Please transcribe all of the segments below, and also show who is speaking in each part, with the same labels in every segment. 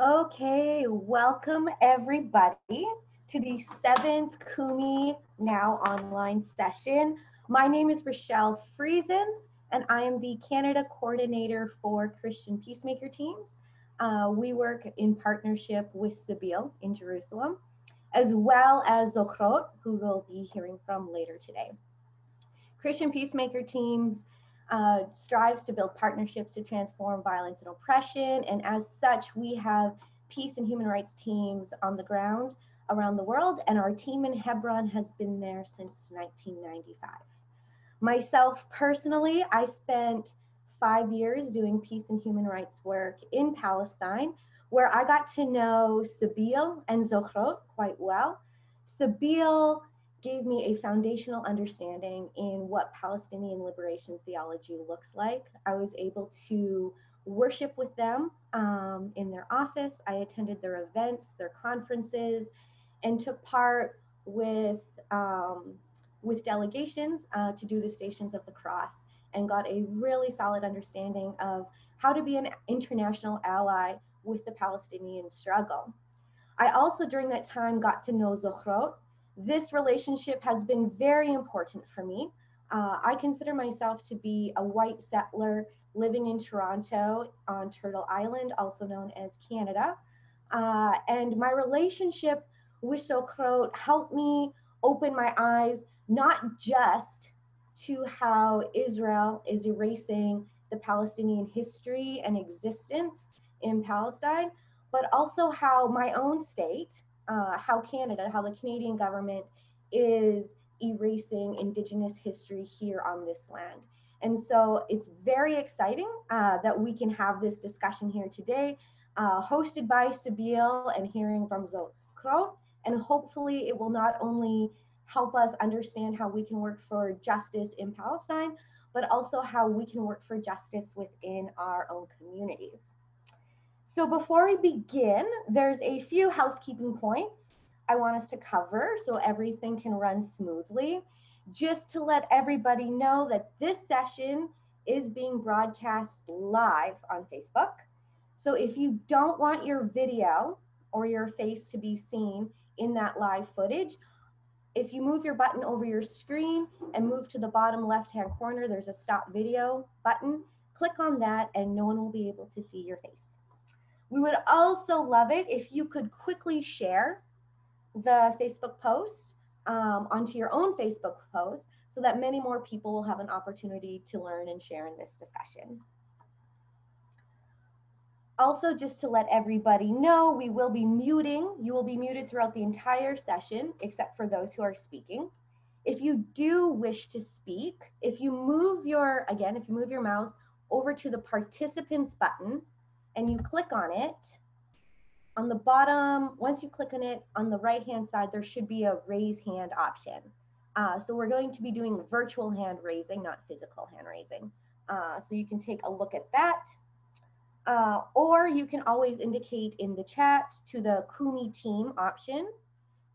Speaker 1: Okay, welcome everybody to the seventh Kumi Now online session. My name is Rochelle Friesen, and I am the Canada Coordinator for Christian Peacemaker Teams. Uh, we work in partnership with Sabeel in Jerusalem, as well as Zochrot, who we'll be hearing from later today. Christian Peacemaker Teams uh, strives to build partnerships to transform violence and oppression. And as such, we have peace and human rights teams on the ground around the world. And our team in Hebron has been there since 1995. Myself personally, I spent five years doing peace and human rights work in Palestine, where I got to know Sabeel and Zochrot quite well. Sabeel gave me a foundational understanding in what Palestinian liberation theology looks like. I was able to worship with them um, in their office. I attended their events, their conferences, and took part with um, with delegations uh, to do the Stations of the Cross, and got a really solid understanding of how to be an international ally with the Palestinian struggle. I also, during that time, got to know Zochrot, this relationship has been very important for me. Uh, I consider myself to be a white settler living in Toronto on Turtle Island, also known as Canada. Uh, and my relationship with Zochrot helped me open my eyes, not just to how Israel is erasing the Palestinian history and existence in Palestine, but also how my own state, uh, how Canada, how the Canadian government is erasing Indigenous history here on this land. And so it's very exciting uh, that we can have this discussion here today, uh, hosted by Sabeel and hearing from Zochrot. And hopefully it will not only help us understand how we can work for justice in Palestine, but also how we can work for justice within our own communities. So before we begin, there's a few housekeeping points I want us to cover so everything can run smoothly. Just to let everybody know that this session is being broadcast live on Facebook. So if you don't want your video or your face to be seen in that live footage, if you move your button over your screen and move to the bottom left-hand corner, there's a stop video button. Click on that and no one will be able to see your face. We would also love it if you could quickly share the Facebook post um, onto your own Facebook post so that many more people will have an opportunity to learn and share in this discussion. Also, just to let everybody know, we will be muting. You will be muted throughout the entire session, except for those who are speaking. If you do wish to speak, if you move your, again, if you move your mouse over to the participants button and you click on it, on the bottom, once you click on it, on the right-hand side, there should be a raise hand option. Uh, so we're going to be doing virtual hand raising, not physical hand raising. Uh, so you can take a look at that. Uh, or you can always indicate in the chat to the Kumi team option.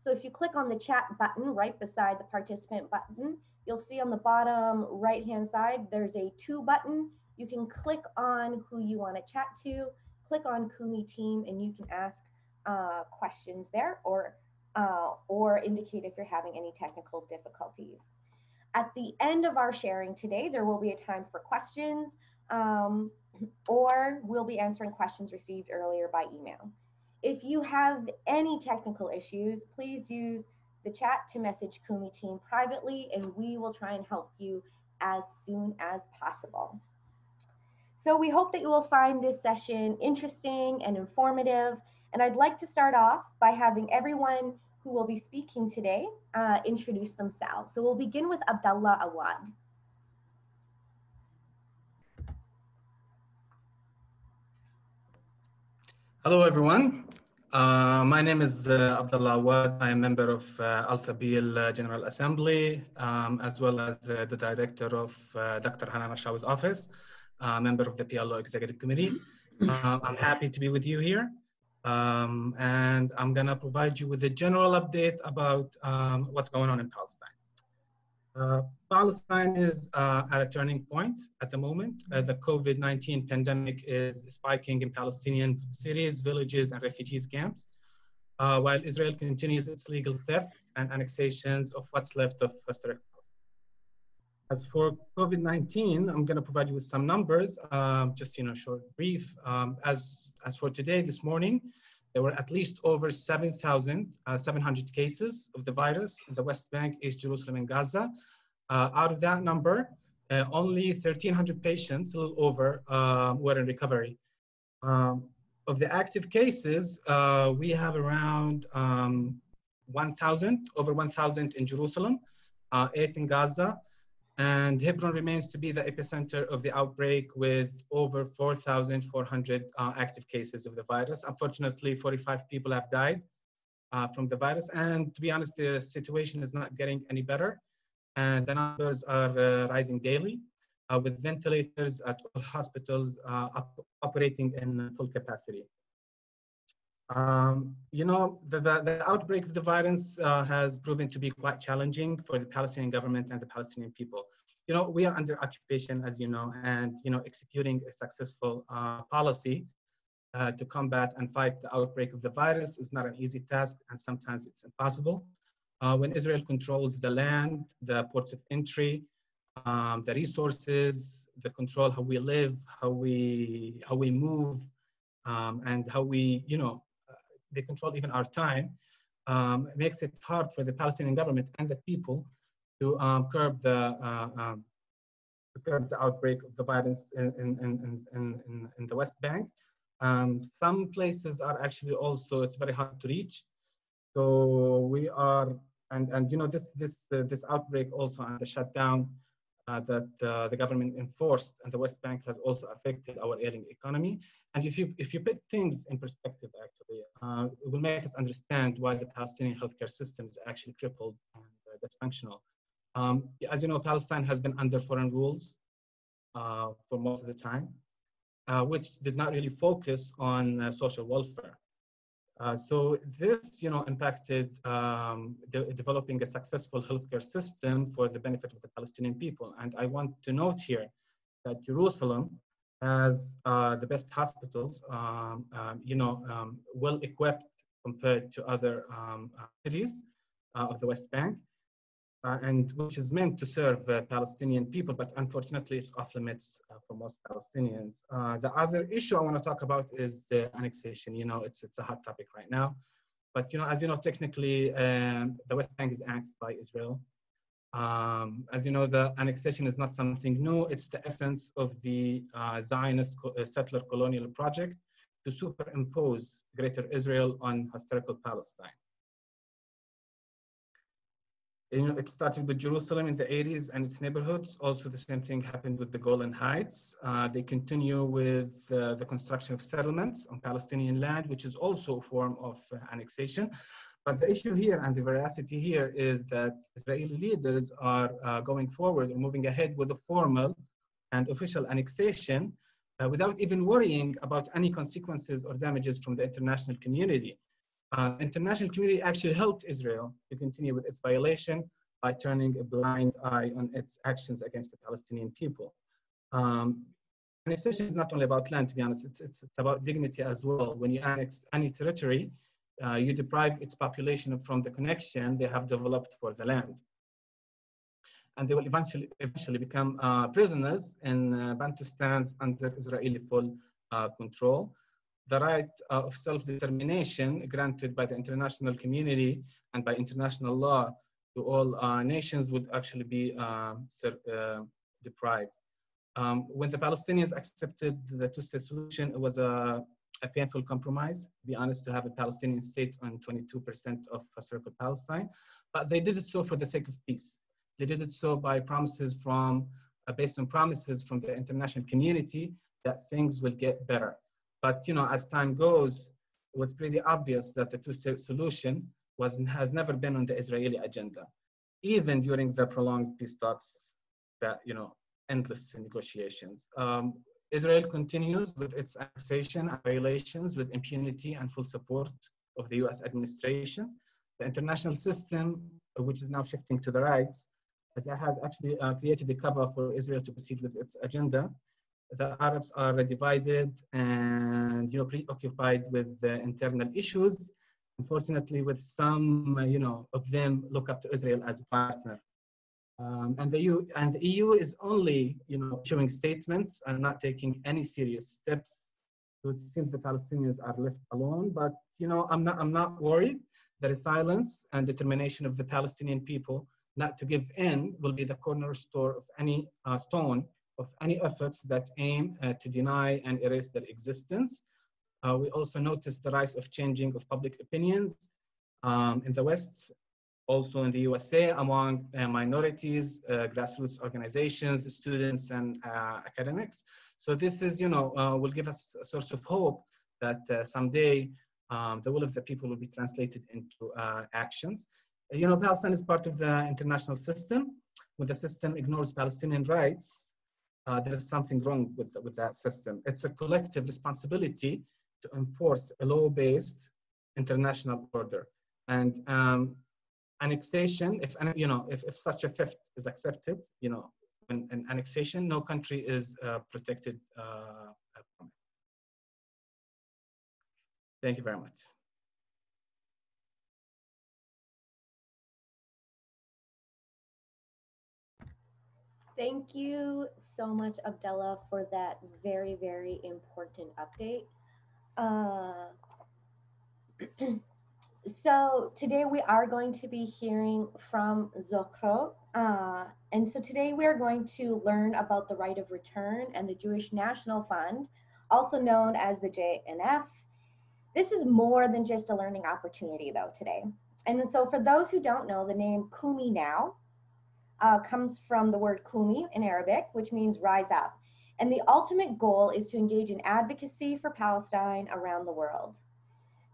Speaker 1: So if you click on the chat button right beside the participant button, you'll see on the bottom right-hand side, there's a two button you can click on who you want to chat to, click on Kumi team, and you can ask uh, questions there or, uh, or indicate if you're having any technical difficulties. At the end of our sharing today, there will be a time for questions um, or we'll be answering questions received earlier by email. If you have any technical issues, please use the chat to message Kumi team privately and we will try and help you as soon as possible. So we hope that you will find this session interesting and informative. And I'd like to start off by having everyone who will be speaking today uh, introduce themselves. So we'll begin with Abdullah Awad.
Speaker 2: Hello, everyone. Uh, my name is uh, Abdullah Awad. I am member of uh, Al Sabeel uh, General Assembly, um, as well as the director of uh, Dr. Hanan Ashrawi's office uh, member of the PLO Executive Committee. Uh, I'm happy to be with you here. Um, and I'm going to provide you with a general update about um, what's going on in Palestine. Uh, Palestine is uh, at a turning point at the moment. Uh, the COVID-19 pandemic is spiking in Palestinian cities, villages, and refugees camps, uh, while Israel continues its legal theft and annexations of what's left of historic as for COVID-19, I'm going to provide you with some numbers, um, just you know, short brief. Um, as as for today, this morning, there were at least over 7,700 uh, cases of the virus in the West Bank, East Jerusalem, and Gaza. Uh, out of that number, uh, only 1,300 patients, a little over, uh, were in recovery. Um, of the active cases, uh, we have around um, 1,000, over 1,000 in Jerusalem, uh, eight in Gaza, and Hebron remains to be the epicenter of the outbreak with over 4,400 uh, active cases of the virus. Unfortunately, 45 people have died uh, from the virus. And to be honest, the situation is not getting any better. And the numbers are uh, rising daily uh, with ventilators at all hospitals uh, op operating in full capacity. Um, you know, the, the, the, outbreak of the virus uh, has proven to be quite challenging for the Palestinian government and the Palestinian people. You know, we are under occupation, as you know, and, you know, executing a successful uh, policy uh, to combat and fight the outbreak of the virus is not an easy task, and sometimes it's impossible. Uh, when Israel controls the land, the ports of entry, um, the resources, the control how we live, how we how we move, um, and how we, you know, they control even our time, um, makes it hard for the Palestinian government and the people to um, curb the uh, um, to curb the outbreak of the violence in, in, in, in, in the West Bank. Um, some places are actually also, it's very hard to reach. So we are, and, and you know, this, this, uh, this outbreak also and the shutdown uh, that uh, the government enforced and the West Bank has also affected our ailing economy. And if you, if you put things in perspective, actually, uh, it will make us understand why the Palestinian healthcare system is actually crippled and uh, dysfunctional. Um, as you know, Palestine has been under foreign rules uh, for most of the time, uh, which did not really focus on social welfare. Uh, so this, you know, impacted um, de developing a successful healthcare system for the benefit of the Palestinian people. And I want to note here that Jerusalem has uh, the best hospitals, um, um, you know, um, well equipped compared to other um, uh, cities uh, of the West Bank uh, and which is meant to serve uh, Palestinian people, but unfortunately it's off limits uh, for most Palestinians. Uh, the other issue I want to talk about is the annexation. You know, it's, it's a hot topic right now. But, you know, as you know, technically um, the West Bank is annexed by Israel. Um, as you know, the annexation is not something new. It's the essence of the uh, Zionist co uh, settler colonial project to superimpose Greater Israel on historical Palestine you know, it started with Jerusalem in the 80s and its neighborhoods. Also, the same thing happened with the Golan Heights. Uh, they continue with uh, the construction of settlements on Palestinian land, which is also a form of uh, annexation. But the issue here and the veracity here is that Israeli leaders are uh, going forward and moving ahead with a formal and official annexation uh, without even worrying about any consequences or damages from the international community uh, international community actually helped Israel to continue with its violation by turning a blind eye on its actions against the Palestinian people. Um, annexation is not only about land, to be honest, it's, it's, it's about dignity as well. When you annex any territory, uh, you deprive its population from the connection they have developed for the land. And they will eventually, eventually become uh, prisoners in uh, Bantustans under Israeli full uh, control the right of self-determination granted by the international community and by international law to all uh, nations would actually be uh, uh deprived. Um, when the Palestinians accepted the two-state solution, it was a, a, painful compromise, to be honest, to have a Palestinian state on 22% of historical Palestine, but they did it so for the sake of peace. They did it so by promises from, uh, based on promises from the international community that things will get better. But you know, as time goes, it was pretty obvious that the two-state solution was has never been on the Israeli agenda, even during the prolonged peace talks that you know endless negotiations. Um, Israel continues with its annexation violations with impunity and full support of the U.S. administration. The international system, which is now shifting to the right, as it has actually uh, created a cover for Israel to proceed with its agenda. The Arabs are divided and you know preoccupied with the internal issues. Unfortunately, with some you know of them look up to Israel as a partner. Um, and the EU and the EU is only you know issuing statements and not taking any serious steps. So it seems the Palestinians are left alone. But you know I'm not I'm not worried. That the resilience and determination of the Palestinian people not to give in will be the cornerstone of any uh, stone of any efforts that aim uh, to deny and erase their existence. Uh, we also noticed the rise of changing of public opinions um, in the West, also in the USA among uh, minorities, uh, grassroots organizations, students, and uh, academics. So this is, you know, will give us a source of hope that someday um, the will of the people will be translated into actions. You know, Palestine is part of the international system. When the system ignores Palestinian rights, uh, there is something wrong with, with that system. It's a collective responsibility to enforce a law-based international order. And um, annexation, if you know, if, if such a theft is accepted, you know, in, in annexation, no country is uh, protected uh. Thank you very much.
Speaker 1: Thank you so much, Abdullah, for that very, very important update. Uh, so today we are going to be hearing from Zochrot. Uh, and so today we are going to learn about the right of return and the Jewish National Fund, also known as the JNF. This is more than just a learning opportunity though today. And so for those who don't know, the name Kumi Now uh, comes from the word kumi in Arabic, which means rise up. And the ultimate goal is to engage in advocacy for Palestine around the world.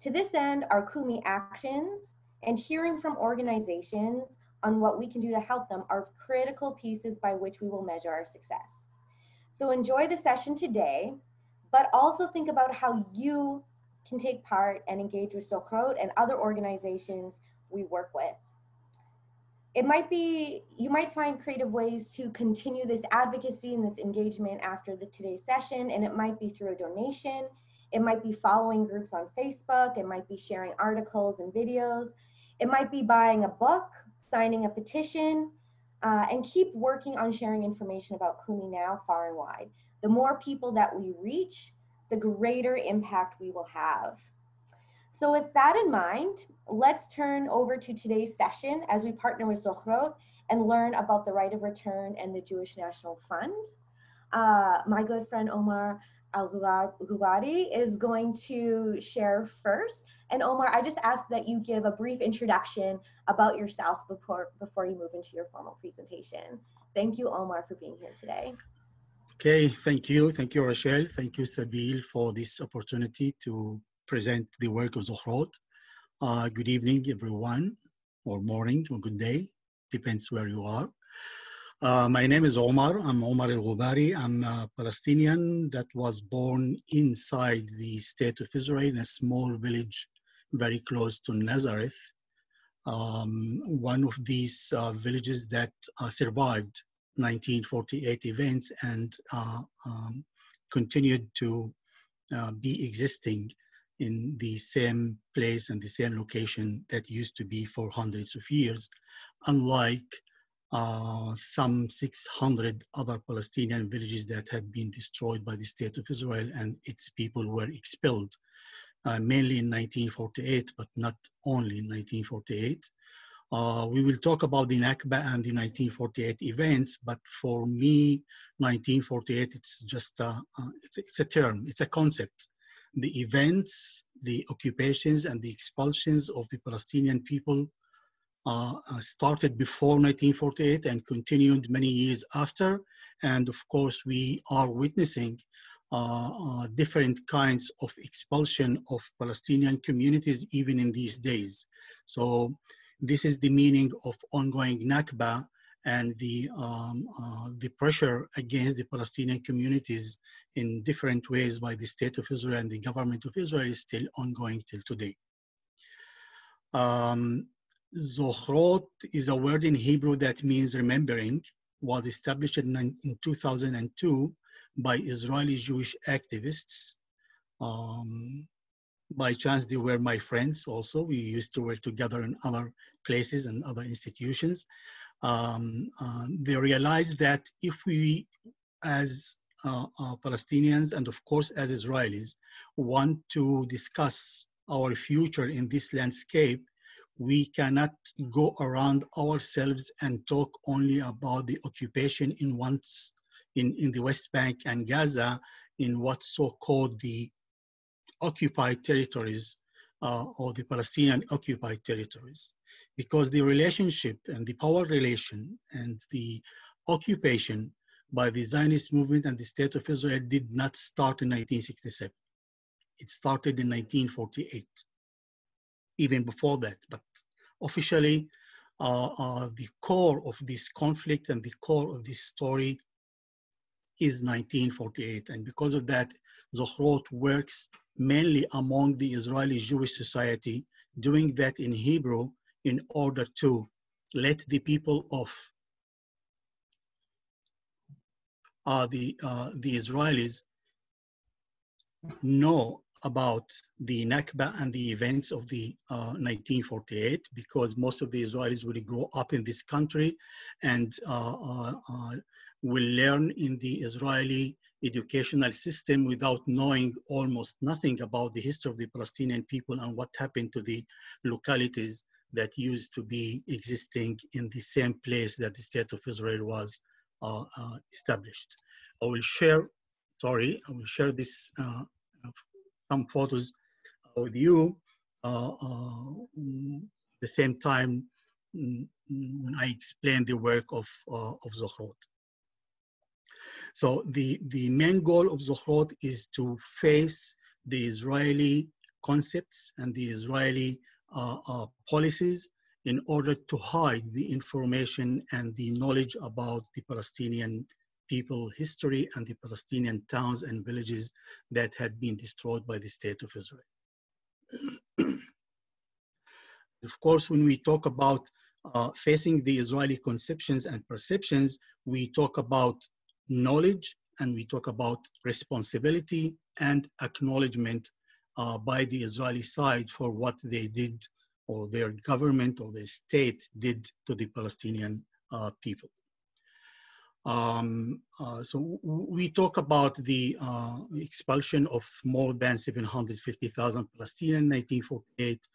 Speaker 1: To this end, our kumi actions and hearing from organizations on what we can do to help them are critical pieces by which we will measure our success. So enjoy the session today, but also think about how you can take part and engage with Zochrot and other organizations we work with it might be you might find creative ways to continue this advocacy and this engagement after the today's session and it might be through a donation. It might be following groups on facebook. It might be sharing articles and videos. It might be buying a book signing a petition uh, and keep working on sharing information about kumi now far and wide. The more people that we reach the greater impact we will have so with that in mind, let's turn over to today's session as we partner with Zochrot and learn about the right of return and the Jewish National Fund. Uh, my good friend Omar Al-Ghubari is going to share first. And Omar, I just ask that you give a brief introduction about yourself before, before you move into your formal presentation. Thank you, Omar, for being here today.
Speaker 3: Okay, thank you. Thank you, Rochelle. Thank you, Sabeel, for this opportunity to present the work of Zochrot. Uh, good evening, everyone, or morning, or good day, depends where you are. Uh, my name is Omar. I'm Omar El Ghubari. I'm a Palestinian that was born inside the state of Israel in a small village very close to Nazareth. Um, one of these uh, villages that uh, survived 1948 events and uh, um, continued to uh, be existing in the same place and the same location that used to be for hundreds of years, unlike uh, some 600 other Palestinian villages that had been destroyed by the state of Israel and its people were expelled, uh, mainly in 1948, but not only in 1948. Uh, we will talk about the Nakba and the 1948 events, but for me, 1948, it's just a, it's, it's a term, it's a concept the events, the occupations, and the expulsions of the Palestinian people uh, uh started before 1948 and continued many years after. And of course, we are witnessing uh, uh, different kinds of expulsion of Palestinian communities even in these days. So this is the meaning of ongoing Nakba and the, um, uh, the pressure against the Palestinian communities in different ways by the state of Israel and the government of Israel is still ongoing till today. Um, Zochrot is a word in Hebrew that means remembering, was established in, in 2002 by Israeli Jewish activists. Um, by chance, they were my friends also. We used to work together in other places and other institutions. Um, uh, they realized that if we, as uh, uh, Palestinians and of course as Israelis, want to discuss our future in this landscape, we cannot go around ourselves and talk only about the occupation in once in, in the West Bank and Gaza in what's so-called the occupied territories uh, or the Palestinian occupied territories. Because the relationship and the power relation and the occupation by the Zionist movement and the State of Israel did not start in 1967. It started in 1948, even before that. But officially, uh, uh, the core of this conflict and the core of this story is 1948. And because of that, Zochrot works mainly among the Israeli Jewish society, doing that in Hebrew in order to let the people of uh, the, uh, the Israelis know about the Nakba and the events of the uh, 1948 because most of the Israelis will grow up in this country and uh, uh, uh, will learn in the Israeli educational system without knowing almost nothing about the history of the Palestinian people and what happened to the localities that used to be existing in the same place that the state of Israel was uh, uh, established. I will share, sorry, I will share this, uh, some photos with you uh, uh, the same time mm, when I explain the work of, uh, of Zochrot. So the, the main goal of Zochrot is to face the Israeli concepts and the Israeli uh, uh, policies in order to hide the information and the knowledge about the Palestinian people history and the Palestinian towns and villages that had been destroyed by the state of Israel. of course, when we talk about uh, facing the Israeli conceptions and perceptions, we talk about knowledge and we talk about responsibility and acknowledgement uh, by the Israeli side for what they did or their government or the state did to the Palestinian uh, people. Um, uh, so we talk about the uh, expulsion of more than 750,000 Palestinians in 1948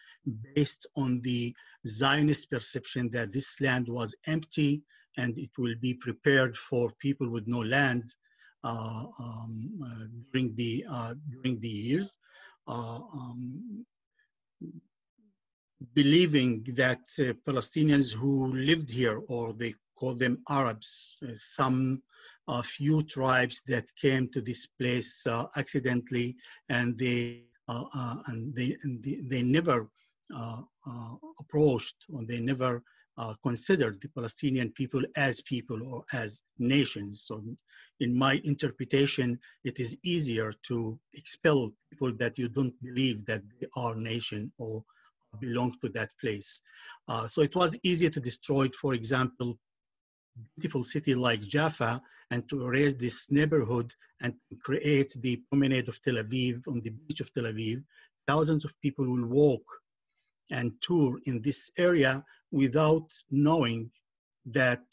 Speaker 3: based on the Zionist perception that this land was empty and it will be prepared for people with no land uh, um, uh, during the during the years, um, believing that Palestinians who lived here, or they call them Arabs, some a few tribes that came to this place uh, accidentally and they uh, uh, and they, and they, they never approached or they never uh, considered the Palestinian people as people or as nations. So in my interpretation, it is easier to expel people that you don't believe that they are nation or belong to that place. Uh, so it was easier to destroy, for example, beautiful city like Jaffa and to erase this neighborhood and create the promenade of Tel Aviv on the beach of Tel Aviv. Thousands of people will walk and tour in this area without knowing that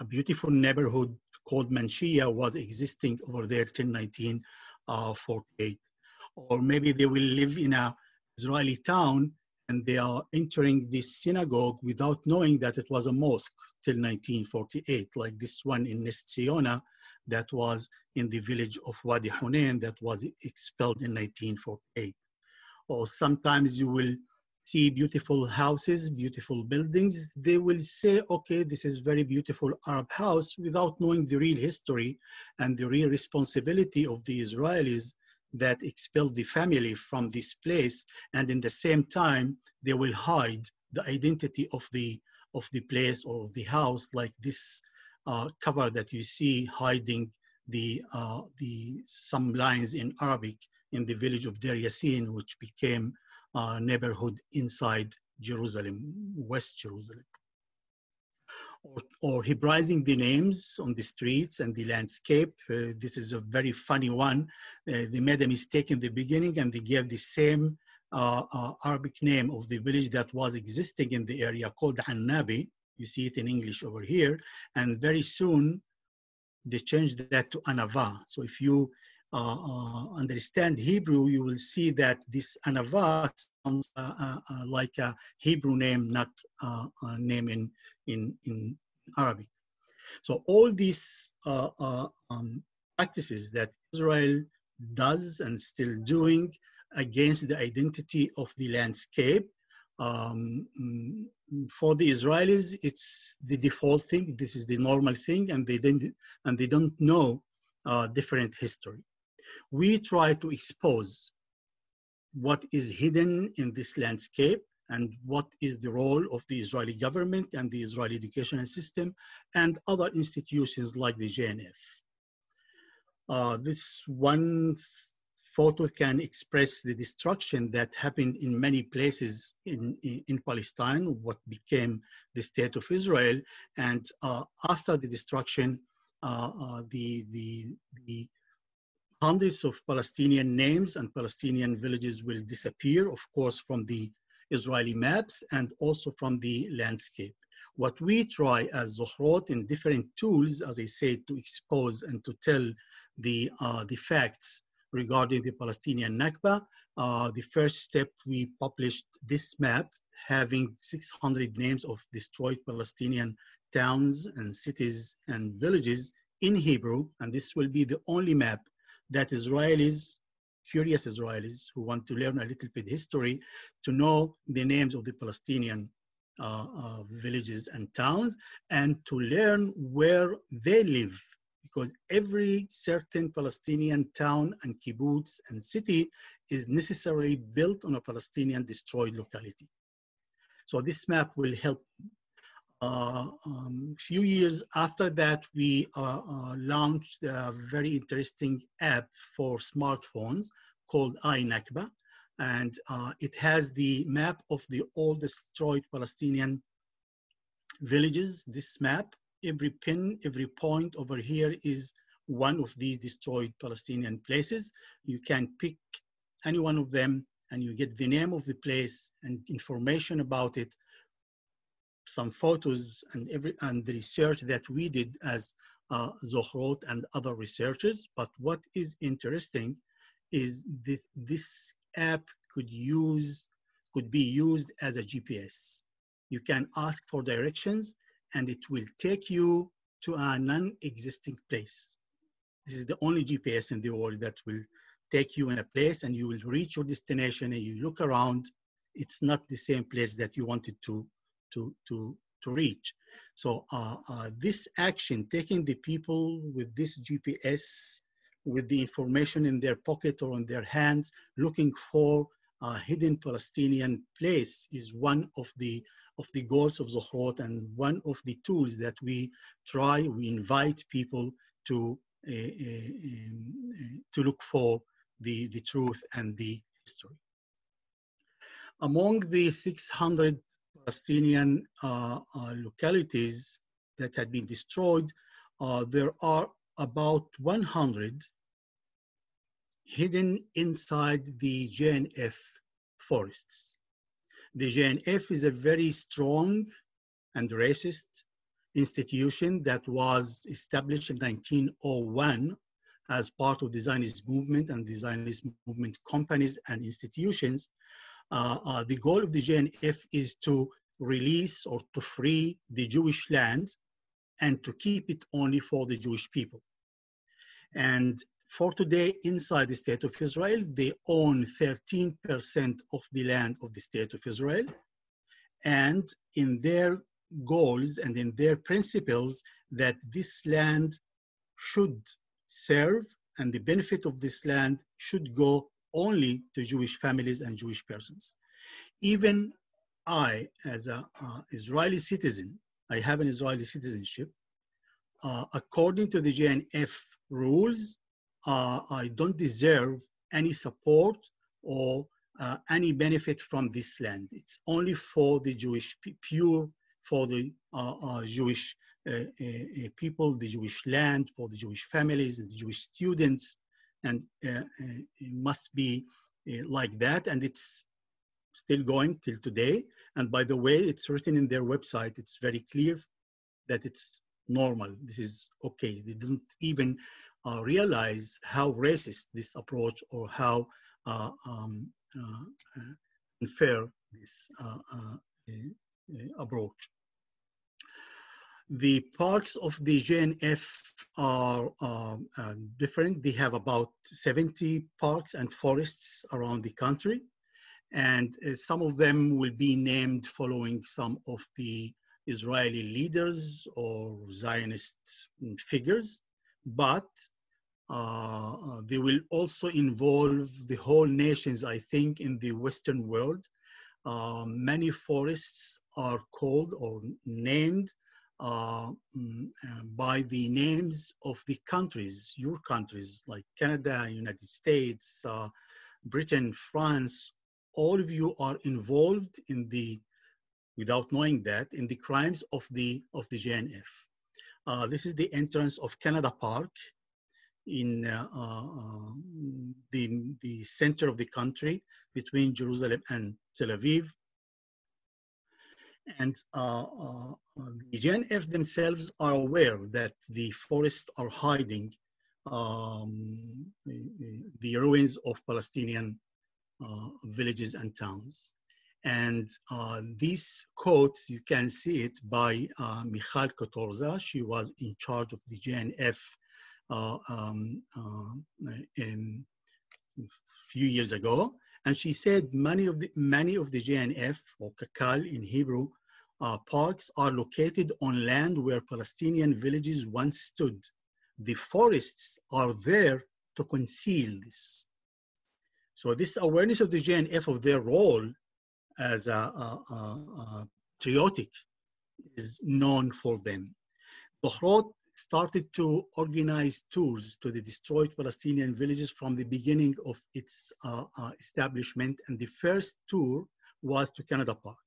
Speaker 3: a beautiful neighborhood called Manshia was existing over there till 1948. Uh, or maybe they will live in a Israeli town and they are entering this synagogue without knowing that it was a mosque till 1948, like this one in Nes Ziona that was in the village of Wadi Hunain that was expelled in 1948 or sometimes you will see beautiful houses, beautiful buildings, they will say, okay, this is very beautiful Arab house without knowing the real history and the real responsibility of the Israelis that expelled the family from this place. And in the same time, they will hide the identity of the, of the place or the house like this uh, cover that you see hiding the, uh, the, some lines in Arabic in the village of Deir Yassin, which became a neighborhood inside Jerusalem, West Jerusalem. Or, or Hebraizing the names on the streets and the landscape. Uh, this is a very funny one. Uh, they made a mistake in the beginning and they gave the same uh, uh, Arabic name of the village that was existing in the area called Annabi. You see it in English over here. And very soon they changed that to Anava. So if you understand Hebrew, you will see that this Anava sounds uh, uh, uh like a Hebrew name, not a name in, in, in Arabic. So all these um, practices that Israel does and still doing against the identity of the landscape. Um, mm, for the Israelis, it's the default thing. This is the normal thing, and they didn't and they don't know uh, different history. We try to expose what is hidden in this landscape and what is the role of the Israeli government and the Israeli educational system and other institutions like the JNF. Uh, this one photo can express the destruction that happened in many places in, in, in Palestine, what became the state of Israel. And uh, after the destruction, uh, uh, the, the, the hundreds of Palestinian names and Palestinian villages will disappear, of course, from the Israeli maps and also from the landscape. What we try as Zochrot in different tools, as I said, to expose and to tell the, uh, the facts regarding the Palestinian Nakba. Uh, the first step, we published this map having 600 names of destroyed Palestinian towns and cities and villages in Hebrew. And this will be the only map that Israelis, curious Israelis who want to learn a little bit history, to know the names of the Palestinian uh, uh, villages and towns and to learn where they live because every certain Palestinian town and kibbutz and city is necessarily built on a Palestinian destroyed locality. So this map will help. A uh, um, few years after that, we uh, uh, launched a very interesting app for smartphones called iNakba. And uh, it has the map of the all destroyed Palestinian villages, this map, every pin, every point over here is one of these destroyed Palestinian places. You can pick any one of them and you get the name of the place and information about it, some photos and every and the research that we did as uh, Zochrot and other researchers. But what is interesting is that this app could use could be used as a GPS. You can ask for directions and it will take you to a non-existing place. This is the only GPS in the world that will take you in a place and you will reach your destination and you look around. It's not the same place that you wanted to, to, to, to reach. So uh, uh, this action, taking the people with this GPS, with the information in their pocket or on their hands, looking for a hidden Palestinian place is one of the of the goals of Zochrot and one of the tools that we try, we invite people to, uh, to look for the, the truth and the history. Among the 600 Palestinian uh, uh, localities that had been destroyed, uh, there are about 100 hidden inside the JNF forests. The JNF is a very strong and racist institution that was established in 1901 as part of the Zionist movement and the Zionist movement companies and institutions. Uh, uh, the goal of the JNF is to release or to free the Jewish land and to keep it only for the Jewish people. And for today, inside the state of Israel, they own 13% of the land of the state of Israel. And in their goals and in their principles, that this land should serve and the benefit of this land should go only to Jewish families and Jewish persons. Even I, as an Israeli citizen, I have an Israeli citizenship. Uh, according to the JNF rules, uh, I don't deserve any support or uh, any benefit from this land. It's only for the Jewish, pure for the uh, uh, Jewish uh, uh, people, the Jewish land, for the Jewish families, the Jewish students, and it must be like that. And it's still going till today. And by the way, it's written in their website. It's very clear that it's normal. This is okay. They didn't even uh, realize how racist this approach or how uh, um, uh, unfair this uh, uh, approach. The parts of the JNF are um, different. They have about 70 parks and forests around the country and uh, some of them will be named following some of the Israeli leaders or Zionist figures, but uh, uh, they will also involve the whole nations, I think, in the Western world. Uh, many forests are called or named uh, mm, uh, by the names of the countries, your countries, like Canada, United States, uh, Britain, France, all of you are involved in the, without knowing that, in the crimes of the, of the JNF. Uh, this is the entrance of Canada Park in uh, uh, the, the center of the country between Jerusalem and Tel Aviv. And uh, uh, the JNF themselves are aware that the forests are hiding um, the ruins of Palestinian uh, villages and towns. And uh, this quote, you can see it by uh, Michal Kotorza. She was in charge of the JNF uh, um, uh, in a few years ago. And she said many of the, many of the JNF, or Kakal in Hebrew, uh, parks are located on land where Palestinian villages once stood. The forests are there to conceal this. So this awareness of the JNF of their role as a, a, a, a patriotic is known for them. Zochrot started to organize tours to the destroyed Palestinian villages from the beginning of its uh, uh, establishment. And the first tour was to Canada Park.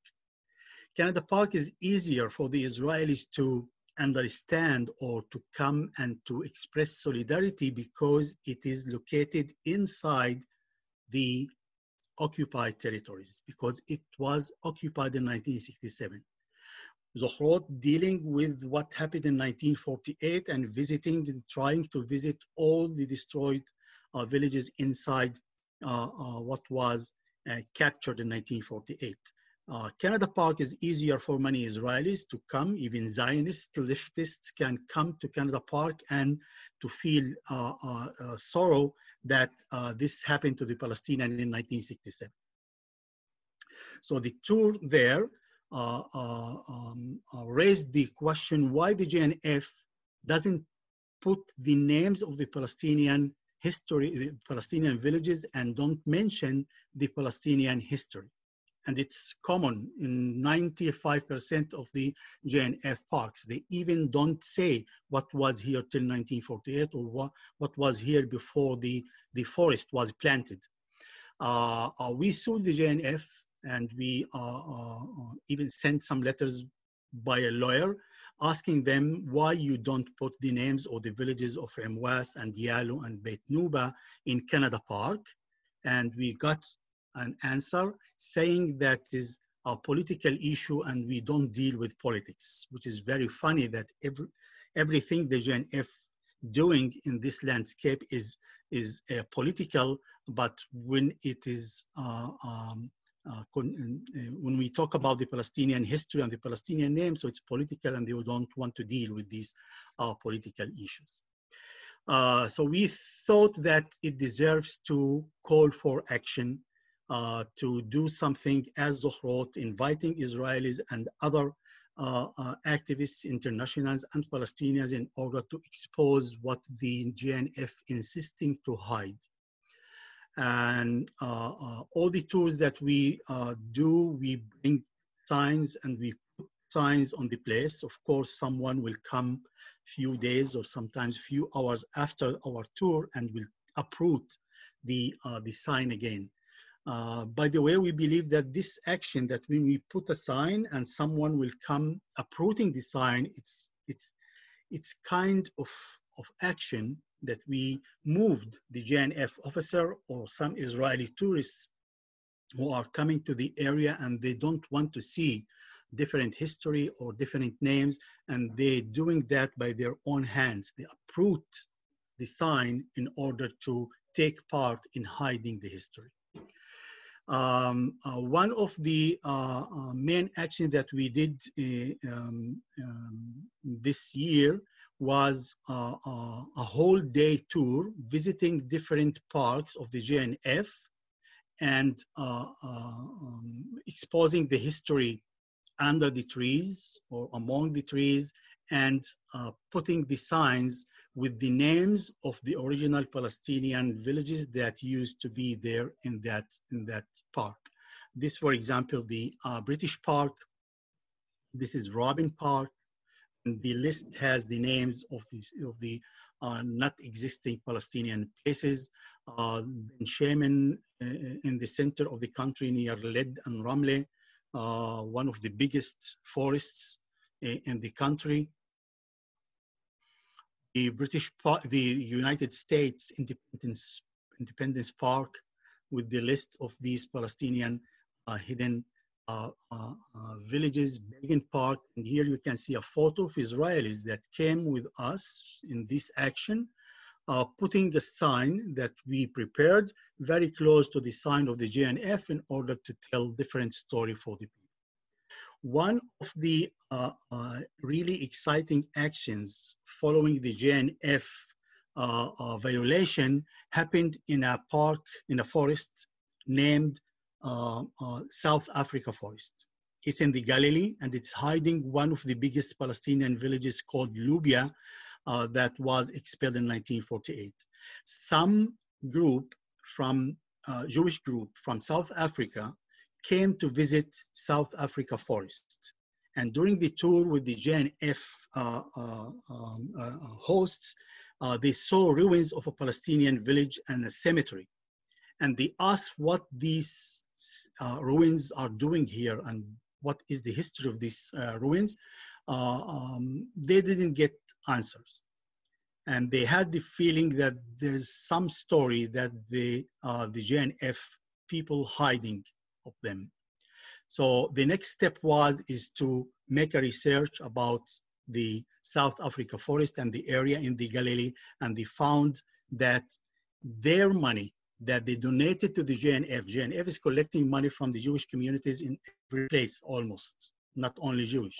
Speaker 3: Canada Park is easier for the Israelis to understand or to come and to express solidarity because it is located inside the occupied territories because it was occupied in 1967. Zochrot dealing with what happened in 1948 and visiting and trying to visit all the destroyed uh, villages inside uh, uh, what was uh, captured in 1948. Uh, Canada Park is easier for many Israelis to come, even Zionists, leftists can come to Canada Park and to feel uh, uh, uh sorrow that uh, this happened to the Palestinian in 1967. So the tour there uh, um, raised the question why the JNF doesn't put the names of the Palestinian history, the Palestinian villages and don't mention the Palestinian history and it's common in 95% of the JNF parks. They even don't say what was here till 1948 or what, what was here before the, the forest was planted. Uh, uh, we sued the JNF and we uh, uh, even sent some letters by a lawyer asking them why you don't put the names of the villages of Emwas and Yalo and Beit Nuba in Canada Park. And we got an answer saying that is a political issue and we don't deal with politics, which is very funny that every, everything the JNF doing in this landscape is, is political, but when it is, uh, um, uh, uh, when we talk about the Palestinian history and the Palestinian name, so it's political and they don't want to deal with these uh, political issues. Uh, so we thought that it deserves to call for action uh, to do something as Zochrot, inviting Israelis and other uh, uh, activists, internationals, and Palestinians in order to expose what the JNF insisting to hide. And uh, uh, all the tools that we uh, do, we bring signs and we put signs on the place. Of course, someone will come few days or sometimes few hours after our tour and will uproot the, the sign again. Uh, by the way, we believe that this action, that when we put a sign and someone will come approaching the sign, it's, it's, it's kind of, of action that we moved the JNF officer or some Israeli tourists who are coming to the area and they don't want to see different history or different names and they're doing that by their own hands. They uproot the sign in order to take part in hiding the history. Um, uh, one of the uh, uh, main actions that we did uh, um, um, this year was uh, uh, a whole day tour visiting different parks of the JNF and um, exposing the history under the trees or among the trees and putting the signs with the names of the original Palestinian villages that used to be there in that, in that park. This, for example, the uh, British Park. This is Rabin Park. And the list has the names of, these, of the uh, not existing Palestinian places. Uh, Shaman uh, in the center of the country near Led and Ramle, uh, one of the biggest forests uh, in the country the British, the United States Independence, Independence Park with the list of these Palestinian uh, hidden uh, uh, uh, villages, Begin Park, and here you can see a photo of Israelis that came with us in this action, uh, putting a sign that we prepared very close to the sign of the JNF in order to tell different story for the people. One of the uh, uh, really exciting actions following the JNF uh, uh, violation happened in a park, in a forest named uh, uh, South Africa Forest. It's in the Galilee and it's hiding one of the biggest Palestinian villages called Lubia that was expelled in 1948. Some group from Jewish group from South Africa came to visit South Africa Forest. And during the tour with the JNF uh, uh, um, uh, hosts, uh, they saw ruins of a Palestinian village and a cemetery. And they asked what these uh, ruins are doing here and what is the history of these uh, ruins. Um, they didn't get answers. And they had the feeling that there's some story that the, the JNF people hiding of them. So the next step was is to make a research about the South Africa forest and the area in the Galilee, and they found that their money that they donated to the JNF, JNF is collecting money from the Jewish communities in every place almost, not only Jewish.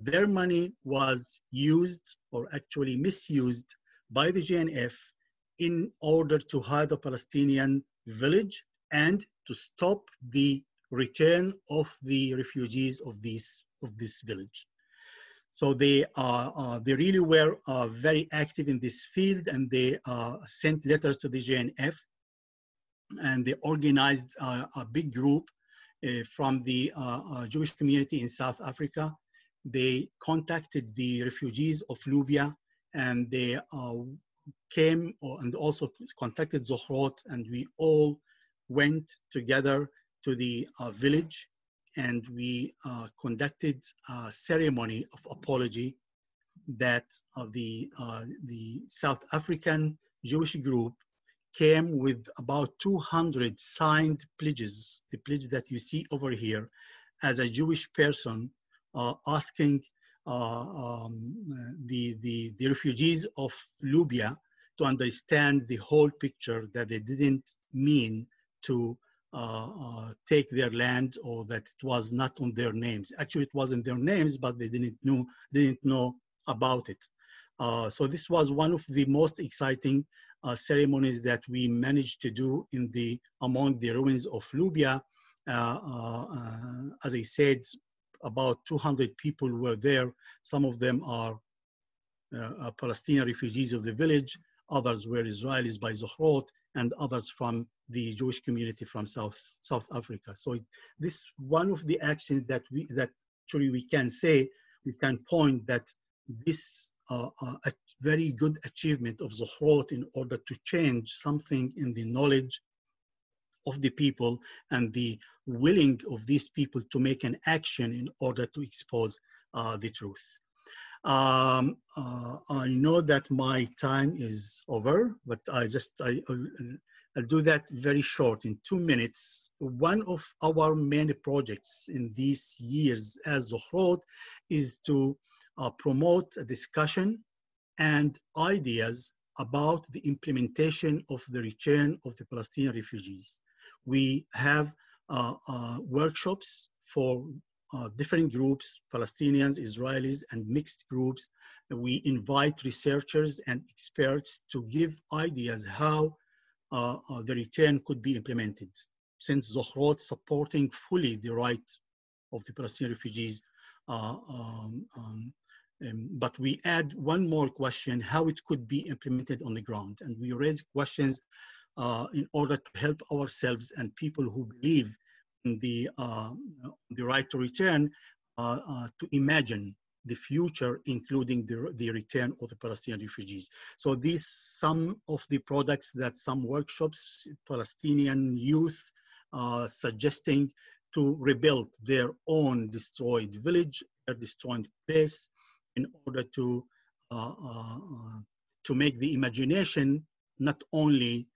Speaker 3: Their money was used or actually misused by the JNF in order to hide a Palestinian village and to stop the return of the refugees of this of this village. So they uh, uh, they really were uh, very active in this field, and they uh, sent letters to the JNF, and they organized uh, a big group uh, from the Jewish community in South Africa. They contacted the refugees of Lubia, and they came and also contacted Zochrot, and we all went together to the uh, village and we uh, conducted a ceremony of apology that uh, the, uh, the South African Jewish group came with about 200 signed pledges, the pledge that you see over here, as a Jewish person uh, asking um, the, the, the refugees of Lubia to understand the whole picture that they didn't mean to uh, uh, take their land or that it was not on their names. Actually, it wasn't their names, but they didn't know didn't know about it. Uh, so this was one of the most exciting uh, ceremonies that we managed to do in the among the ruins of Lubia. Uh, uh, as I said, about 200 people were there. Some of them are Palestinian refugees of the village. Others were Israelis by Zochrot, and others from the Jewish community from South South Africa. So it, this one of the actions that we that actually we can say we can point that this uh, uh, a very good achievement of Zochrot in order to change something in the knowledge of the people and the willing of these people to make an action in order to expose uh, the truth. Um, uh, I know that my time is over, but I just, I, I'll do that very short in two minutes. One of our main projects in these years as Zochrot is to uh, promote a discussion and ideas about the implementation of the return of the Palestinian refugees. We have uh, uh, workshops for uh, different groups, Palestinians, Israelis, and mixed groups. We invite researchers and experts to give ideas how uh, uh, the return could be implemented. Since Zochrot supporting fully the right of the Palestinian refugees, uh, um, um, um, but we add one more question, how it could be implemented on the ground. And we raise questions uh, in order to help ourselves and people who believe the, uh, the right to return uh, uh, to imagine the future, including the, the return of the Palestinian refugees. So these some of the products that some workshops, Palestinian youth uh, suggesting to rebuild their own destroyed village, their destroyed place, in order to uh, uh, to make the imagination not only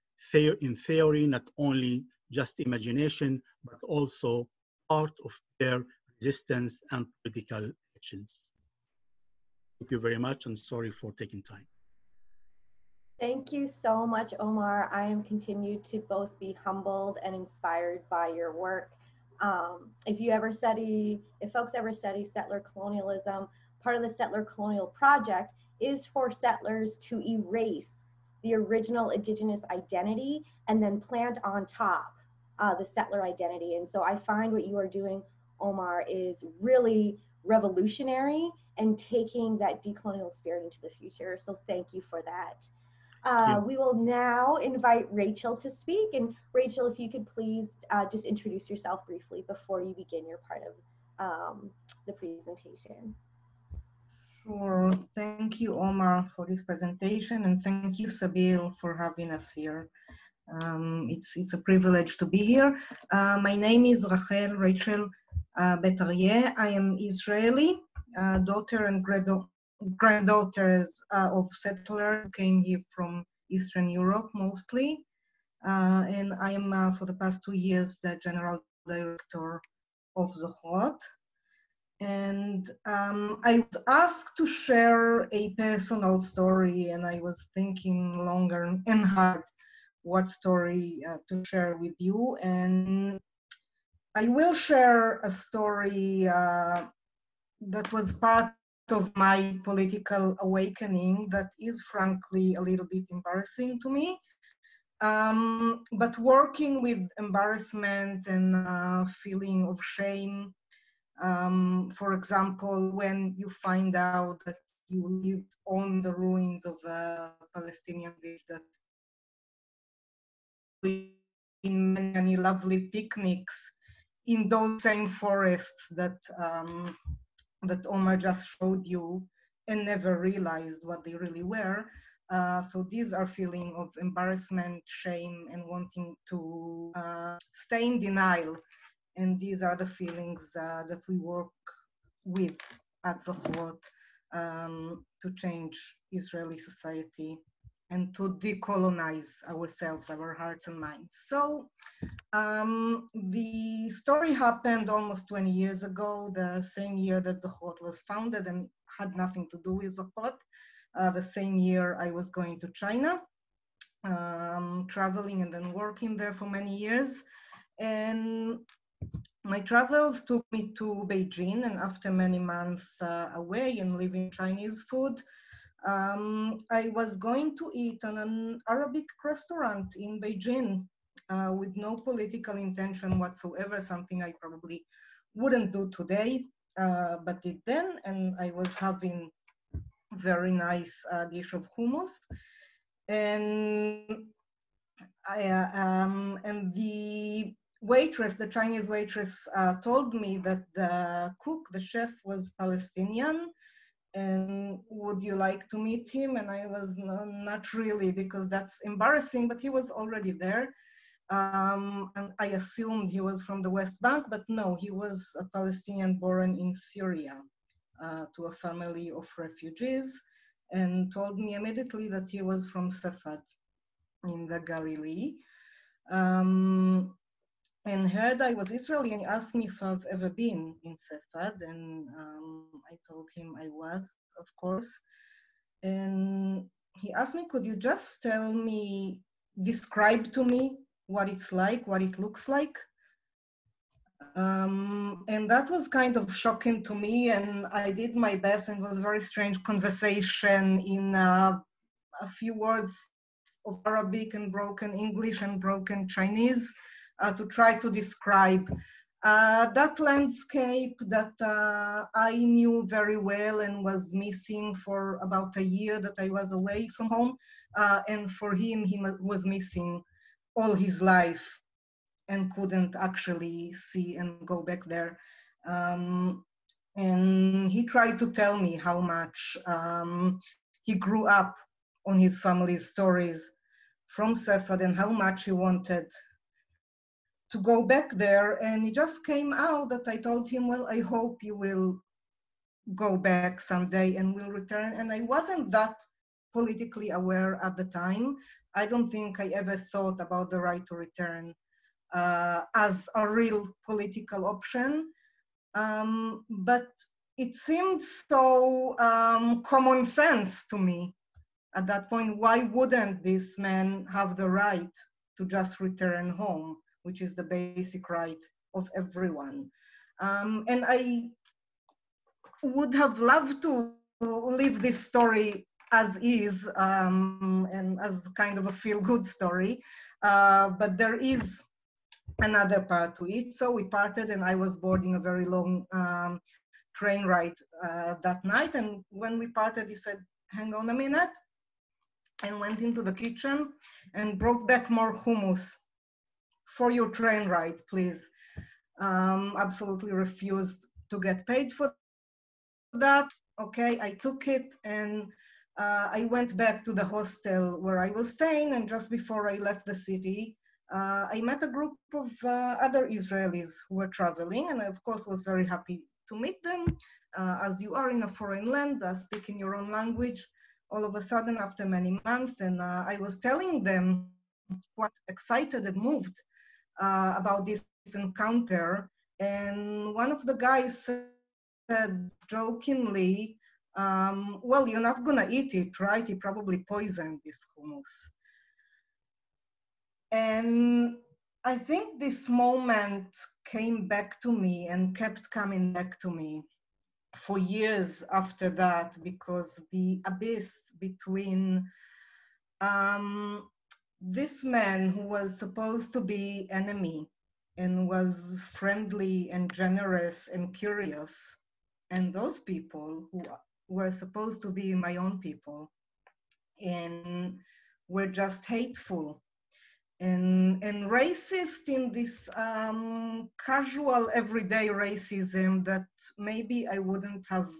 Speaker 3: in theory, not only just imagination, but also part of their resistance and political actions. Thank you very much and sorry for taking time.
Speaker 1: Thank you so much, Omar. I am continued to both be humbled and inspired by your work. Um, if you ever study, if folks ever study settler colonialism, part of the settler colonial project is for settlers to erase the original indigenous identity and then plant on top uh, the settler identity. And so I find what you are doing, Omar, is really revolutionary and taking that decolonial spirit into the future. So thank you for that. Uh, we will now invite Rachel to speak. And Rachel, if you could please uh, just introduce yourself briefly before you begin your part of um, the presentation.
Speaker 4: Sure. Thank you, Omar, for this presentation, and thank you, Sabeel, for having us here. Um, it's, it's a privilege to be here. Uh, my name is Rachel Rachel uh, Beitarie. I am Israeli, uh, daughter and granddaughters uh, of settlers who came here from Eastern Europe mostly. Uh, and I am, uh, for the past two years, the general director of Zochrot and um, I was asked to share a personal story, and I was thinking longer and hard what story uh, to share with you. And I will share a story uh, that was part of my political awakening that is frankly a little bit embarrassing to me. Um, but working with embarrassment and uh, feeling of shame um, for example, when you find out that you live on the ruins of a Palestinian village that many lovely picnics in those same forests that um, that Omar just showed you and never realized what they really were. Uh, so these are feeling of embarrassment, shame, and wanting to uh, stay in denial and these are the feelings uh, that we work with at Zochrot um, to change Israeli society and to decolonize ourselves, our hearts and minds. So um, the story happened almost 20 years ago, the same year that Zochrot was founded and had nothing to do with Zochrot. Uh, the same year I was going to China, um, traveling and then working there for many years. And my travels took me to Beijing, and after many months uh, away and living Chinese food, um, I was going to eat on an Arabic restaurant in Beijing uh, with no political intention whatsoever, something I probably wouldn't do today, uh, but did then, and I was having very nice uh, dish of hummus. And I, uh, um, and the waitress, the Chinese waitress, uh, told me that the cook, the chef, was Palestinian. And would you like to meet him? And I was no, not really because that's embarrassing, but he was already there. Um, and I assumed he was from the West Bank, but no, he was a Palestinian born in Syria uh, to a family of refugees and told me immediately that he was from Safed in the Galilee. Um, and heard I was Israeli and asked me if I've ever been in Safed and um, I told him I was, of course. And he asked me, could you just tell me, describe to me what it's like, what it looks like? Um, and that was kind of shocking to me and I did my best and it was a very strange conversation in uh, a few words of Arabic and broken English and broken Chinese to try to describe uh, that landscape that uh, I knew very well and was missing for about a year that I was away from home. Uh, and for him, he was missing all his life and couldn't actually see and go back there. Um, and he tried to tell me how much um, he grew up on his family's stories from Safed and how much he wanted to go back there. And it just came out that I told him, well, I hope you will go back someday and will return. And I wasn't that politically aware at the time. I don't think I ever thought about the right to return uh, as a real political option. Um, but it seemed so um, common sense to me at that point. Why wouldn't this man have the right to just return home? Which is the basic right of everyone. Um, and I would have loved to leave this story as is um, and as kind of a feel good story, uh, but there is another part to it. So we parted, and I was boarding a very long um, train ride uh, that night. And when we parted, he said, Hang on a minute, and went into the kitchen and brought back more hummus for your train ride, please. Um, absolutely refused to get paid for that. Okay, I took it and uh, I went back to the hostel where I was staying. And just before I left the city, uh, I met a group of uh, other Israelis who were traveling. And I, of course, was very happy to meet them. Uh, as you are in a foreign land, uh, speaking your own language, all of a sudden, after many months, and uh, I was telling them quite excited and moved uh, about this encounter. And one of the guys said jokingly, um, well, you're not gonna eat it, right? You probably poisoned this hummus. And I think this moment came back to me and kept coming back to me for years after that because the abyss between um, this man who was supposed to be enemy and was friendly and generous and curious and those people who were supposed to be my own people and were just hateful and, and racist in this um, casual everyday racism that maybe I wouldn't have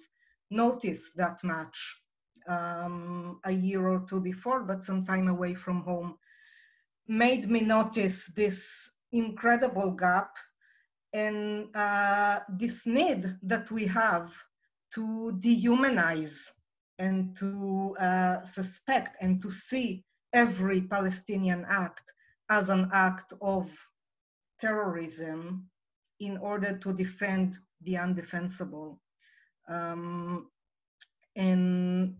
Speaker 4: noticed that much um, a year or two before, but some time away from home made me notice this incredible gap and uh, this need that we have to dehumanize and to uh, suspect and to see every Palestinian act as an act of terrorism in order to defend the undefensible. Um, and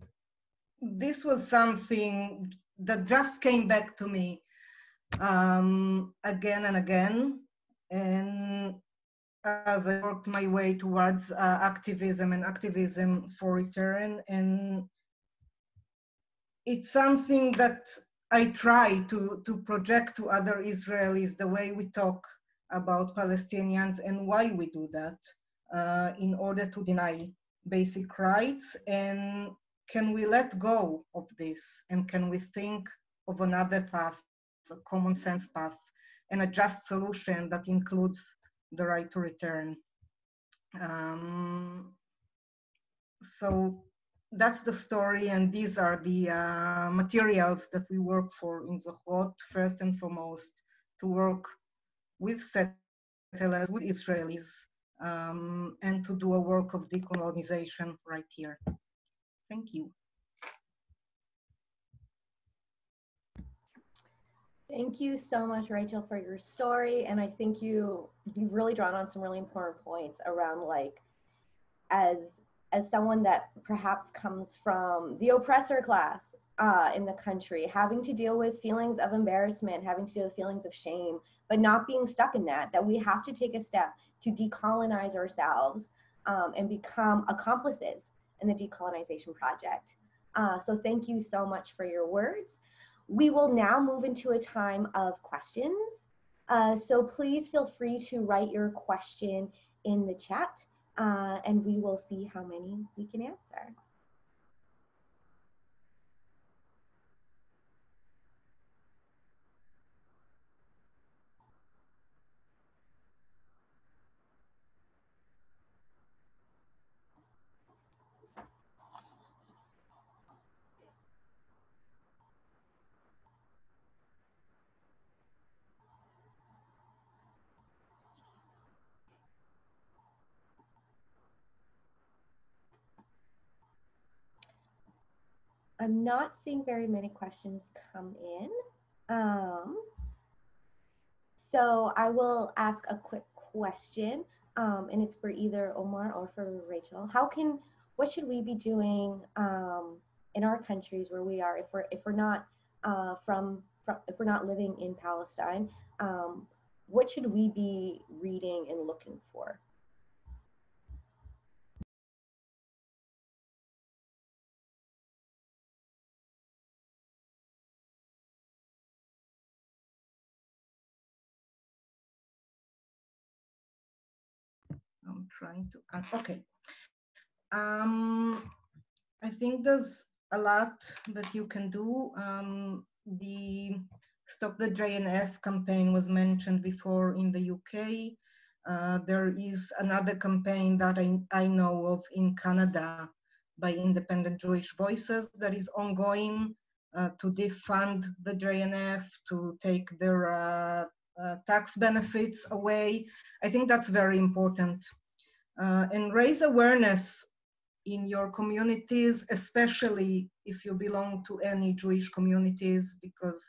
Speaker 4: this was something that just came back to me um, again and again. And as I worked my way towards uh, activism and activism for return, and it's something that I try to, to project to other Israelis the way we talk about Palestinians and why we do that uh, in order to deny basic rights. And can we let go of this? And can we think of another path common sense path and a just solution that includes the right to return. Um, so that's the story and these are the uh, materials that we work for in Zochrot, first and foremost, to work with settlers, with Israelis, um, and to do a work of decolonization right here. Thank you.
Speaker 1: Thank you so much, Rachel, for your story. And I think you you've really drawn on some really important points around like as as someone that perhaps comes from the oppressor class uh, in the country, having to deal with feelings of embarrassment, having to deal with feelings of shame, but not being stuck in that, that we have to take a step to decolonize ourselves um, and become accomplices in the decolonization project. Uh, so thank you so much for your words. We will now move into a time of questions. Uh, so please feel free to write your question in the chat uh, and we will see how many we can answer. I'm not seeing very many questions come in. Um, so I will ask a quick question, um, and it's for either Omar or for Rachel. How can, what should we be doing um, in our countries where we are if we're if we're not uh, from, from if we're not living in Palestine? Um, what should we be reading and looking for?
Speaker 4: Trying to, uh, okay. Um, I think there's a lot that you can do. Um, the Stop the JNF campaign was mentioned before in the UK. Uh, there is another campaign that I, I know of in Canada by Independent Jewish Voices that is ongoing uh, to defund the JNF, to take their uh, uh, tax benefits away. I think that's very important. Uh, and raise awareness in your communities, especially if you belong to any Jewish communities, because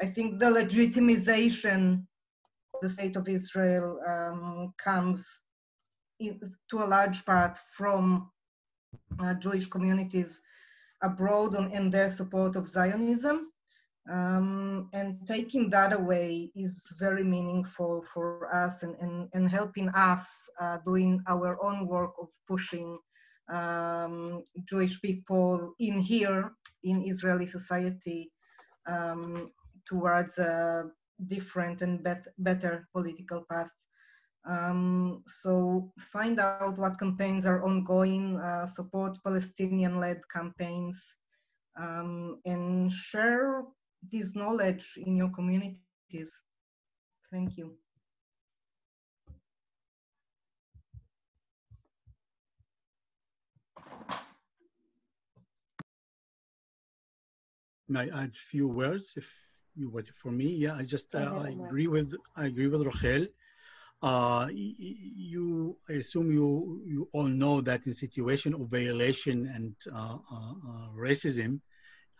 Speaker 4: I think the legitimization of the state of Israel um, comes in, to a large part from uh, Jewish communities abroad and their support of Zionism. Um, and taking that away is very meaningful for us and, and, and helping us uh, doing our own work of pushing um, Jewish people in here in Israeli society um, towards a different and bet better political path. Um, so find out what campaigns are ongoing, uh, support Palestinian-led campaigns, um, and share this knowledge in your communities. Thank you.
Speaker 3: May I add a few words if you wait for me? Yeah, I just uh, I agree with I agree with Rochelle. Uh, you, I assume you you all know that in situation of violation and uh, uh, uh racism,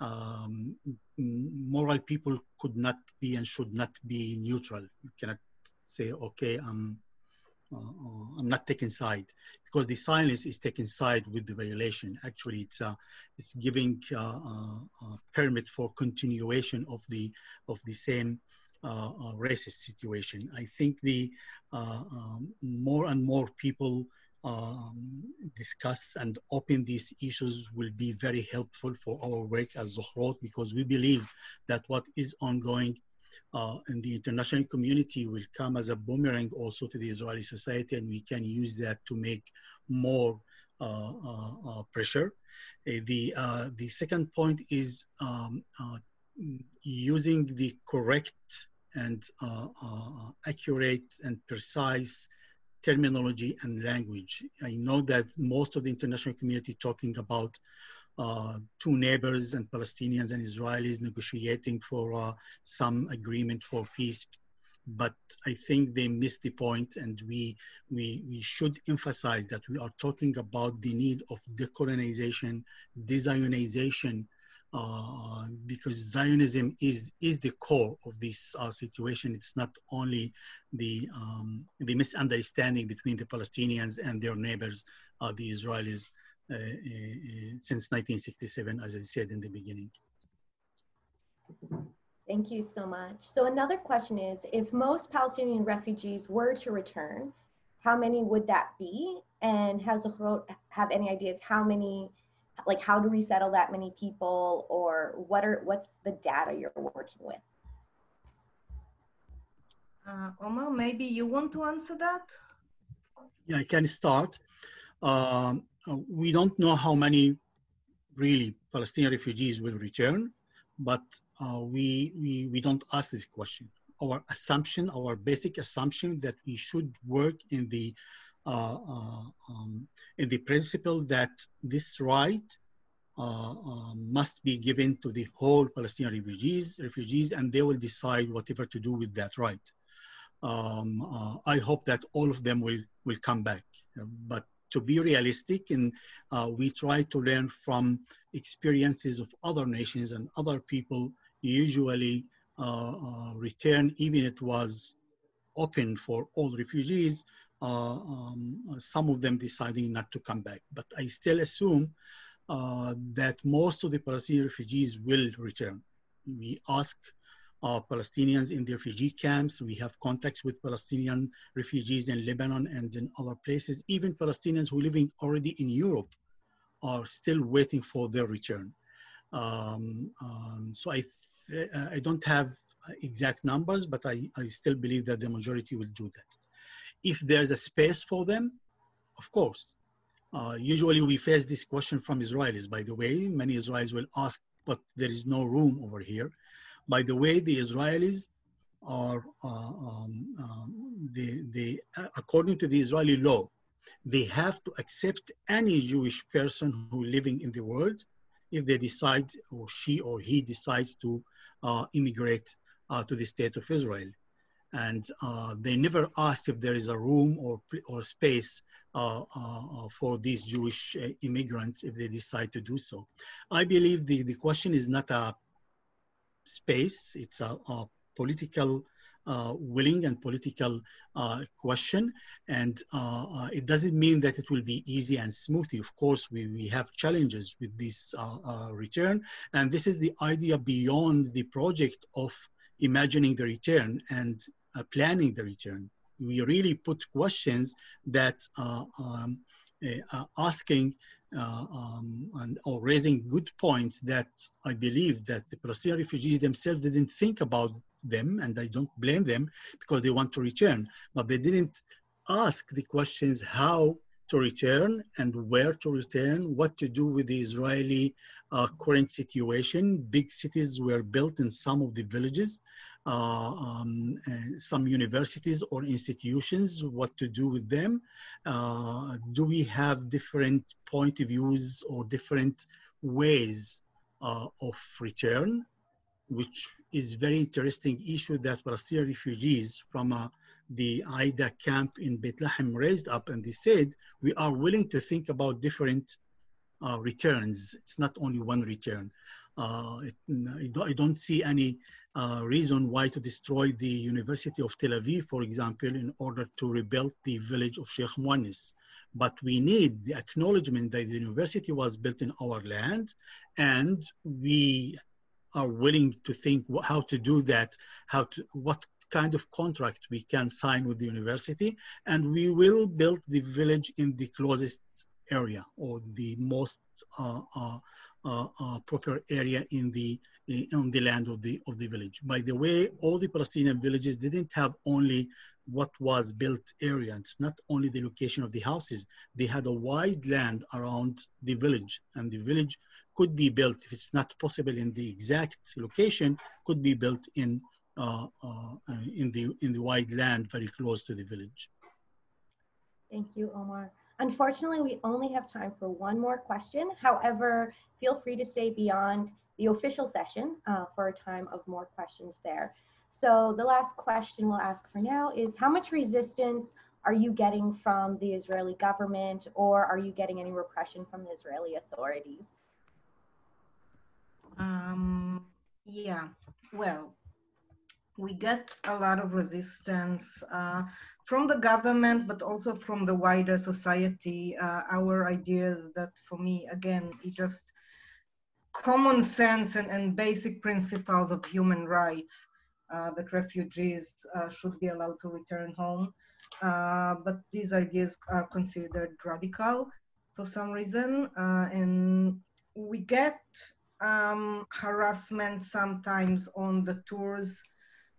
Speaker 3: um, moral people could not be and should not be neutral. You cannot say, okay, I'm, uh, uh, I'm not taking side because the silence is taking side with the violation. Actually, it's uh, it's giving uh, uh permit for continuation of the of the same uh, racist situation. I think the um, more and more people um, discuss and open these issues will be very helpful for our work as Zochrot because we believe that what is ongoing uh, in the international community will come as a boomerang also to the Israeli society and we can use that to make more uh, uh, uh pressure. Uh, the, uh, the second point is um, using the correct and accurate and precise terminology and language. I know that most of the international community talking about uh, two neighbors and Palestinians and Israelis negotiating for uh, some agreement for peace. but I think they missed the point, and we we we should emphasize that we are talking about the need of decolonization, de-Zionization, uh, because Zionism is is the core of this uh, situation. It's not only the um, the misunderstanding between the Palestinians and their neighbors, uh, the Israelis, uh, uh, since 1967, as I said in the beginning.
Speaker 1: Thank you so much. So another question is, if most Palestinian refugees were to return, how many would that be? And has have any ideas how many, like how to resettle that many people or what are, what's the data you're working with?
Speaker 4: Uh, Omar, maybe you want to answer that?
Speaker 3: Yeah, I can start. Um, we don't know how many really Palestinian refugees will return but uh, we, we, we don't ask this question. Our assumption, our basic assumption that we should work in the, uh, uh, um, in the principle that this right uh, um, must be given to the whole Palestinian refugees, refugees, and they will decide whatever to do with that right. Um, uh, I hope that all of them will, will come back, but to be realistic and uh, we try to learn from experiences of other nations and other people usually uh, uh, return even it was open for all refugees uh, um, some of them deciding not to come back but i still assume uh, that most of the palestinian refugees will return we ask uh, Palestinians in the refugee camps. We have contacts with Palestinian refugees in Lebanon and in other places. Even Palestinians who are living already in Europe are still waiting for their return. Um, um, so I, uh, I don't have exact numbers, but I, I still believe that the majority will do that. If there's a space for them, of course. Uh, usually we face this question from Israelis, by the way. Many Israelis will ask, but there is no room over here. By the way, the Israelis are, uh, um, um, according to the Israeli law, they have to accept any Jewish person who living in the world if they decide, or she or he decides to uh, immigrate uh, to the state of Israel. And uh, they never asked if there is a room or, or space uh, for these Jewish immigrants if they decide to do so. I believe the, the question is not a space. It's a, a political uh, willing and political uh, question. And uh, uh, it doesn't mean that it will be easy and smooth. Of course, we, we have challenges with this uh, uh, return. And this is the idea beyond the project of imagining the return and planning the return. We really put questions that um, asking uh, um, and or raising good points that I believe that the Palestinian refugees themselves didn't think about them, and I don't blame them because they want to return, but they didn't ask the questions how to return and where to return, what to do with the Israeli uh, current situation. Big cities were built in some of the villages, uh, um, some universities or institutions, what to do with them. Uh, do we have different point of views or different ways uh, of return? Which is very interesting issue that Palestinian refugees from uh, the Aida camp in Bethlehem raised up and they said, we are willing to think about different uh, returns. It's not only one return. Uh, it, I don't see any uh, reason why to destroy the University of Tel Aviv, for example, in order to rebuild the village of Sheikh Muannis. But we need the acknowledgement that the university was built in our land and we are willing to think how to do that, how to, what kind of contract we can sign with the university, and we will build the village in the closest area or the most uh, uh, uh, uh proper area in the in, on the land of the of the village. By the way, all the Palestinian villages didn't have only what was built area. It's not only the location of the houses. They had a wide land around the village, and the village could be built if it's not possible in the exact location. Could be built in uh, uh, in the in the wide land very close to the village.
Speaker 1: Thank you, Omar. Unfortunately, we only have time for one more question. However, feel free to stay beyond the official session uh, for a time of more questions there. So the last question we'll ask for now is how much resistance are you getting from the Israeli government or are you getting any repression from the Israeli authorities?
Speaker 4: Um, yeah, well, we get a lot of resistance uh, from the government, but also from the wider society. Uh, our ideas that for me, again, it just common sense and, and basic principles of human rights uh, that refugees uh, should be allowed to return home. Uh, but these ideas are considered radical for some reason. Uh, and we get um, harassment sometimes on the tours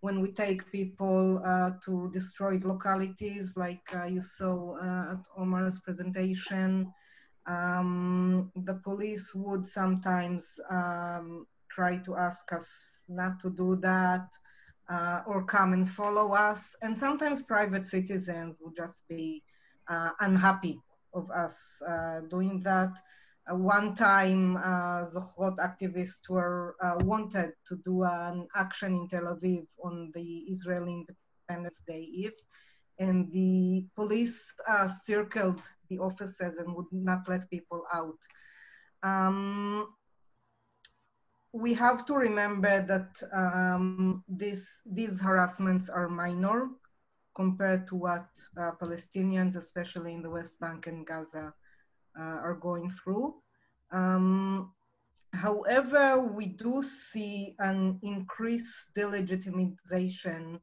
Speaker 4: when we take people uh, to destroyed localities, like uh, you saw uh, at Omar's presentation. Um, the police would sometimes um, try to ask us not to do that uh, or come and follow us. And sometimes private citizens would just be uh, unhappy of us uh, doing that. One time, uh, Zochrot activists were uh, wanted to do an action in Tel Aviv on the Israeli Independence Day Eve, and the police uh, circled the offices and would not let people out. Um, we have to remember that um, this, these harassments are minor compared to what uh, Palestinians, especially in the West Bank and Gaza, are going through. Um, however, we do see an increased delegitimization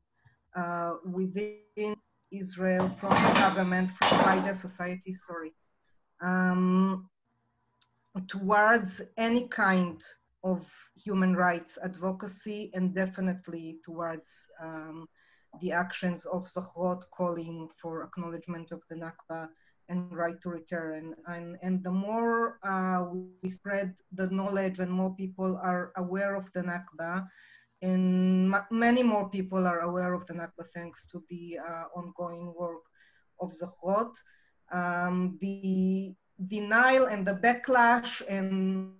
Speaker 4: uh, within Israel from the government, from wider society, sorry, um, towards any kind of human rights advocacy and definitely towards um, the actions of Zochrot calling for acknowledgement of the Nakba and right to return. And, and the more uh, we spread the knowledge and more people are aware of the Nakba, and many more people are aware of the Nakba thanks to the uh, ongoing work of Zochrot. Um, the denial and the backlash and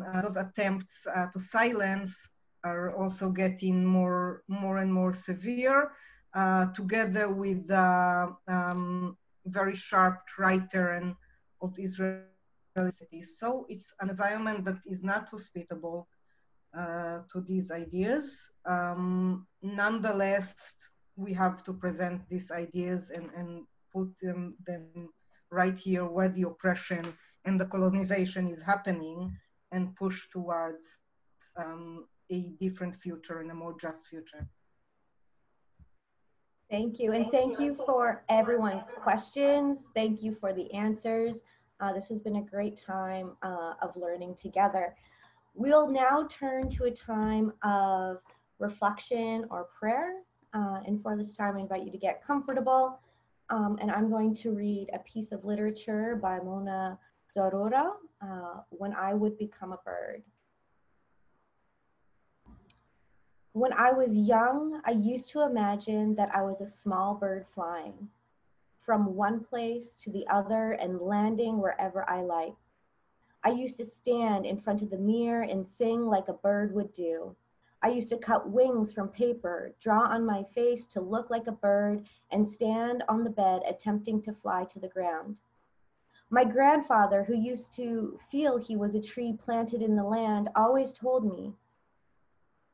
Speaker 4: uh, those attempts uh, to silence are also getting more, more and more severe, uh, together with um, very sharp and of Israeli cities. So it's an environment that is not hospitable uh, to these ideas. Um, nonetheless, we have to present these ideas and, and put them, them right here where the oppression and the colonization is happening and push towards um, a different future and a more just future.
Speaker 1: Thank you. And thank you for everyone's questions. Thank you for the answers. Uh, this has been a great time uh, of learning together. We'll now turn to a time of reflection or prayer. Uh, and for this time, I invite you to get comfortable. Um, and I'm going to read a piece of literature by Mona Zarora, uh, When I Would Become a Bird. When I was young, I used to imagine that I was a small bird flying from one place to the other and landing wherever I liked. I used to stand in front of the mirror and sing like a bird would do. I used to cut wings from paper, draw on my face to look like a bird, and stand on the bed attempting to fly to the ground. My grandfather, who used to feel he was a tree planted in the land, always told me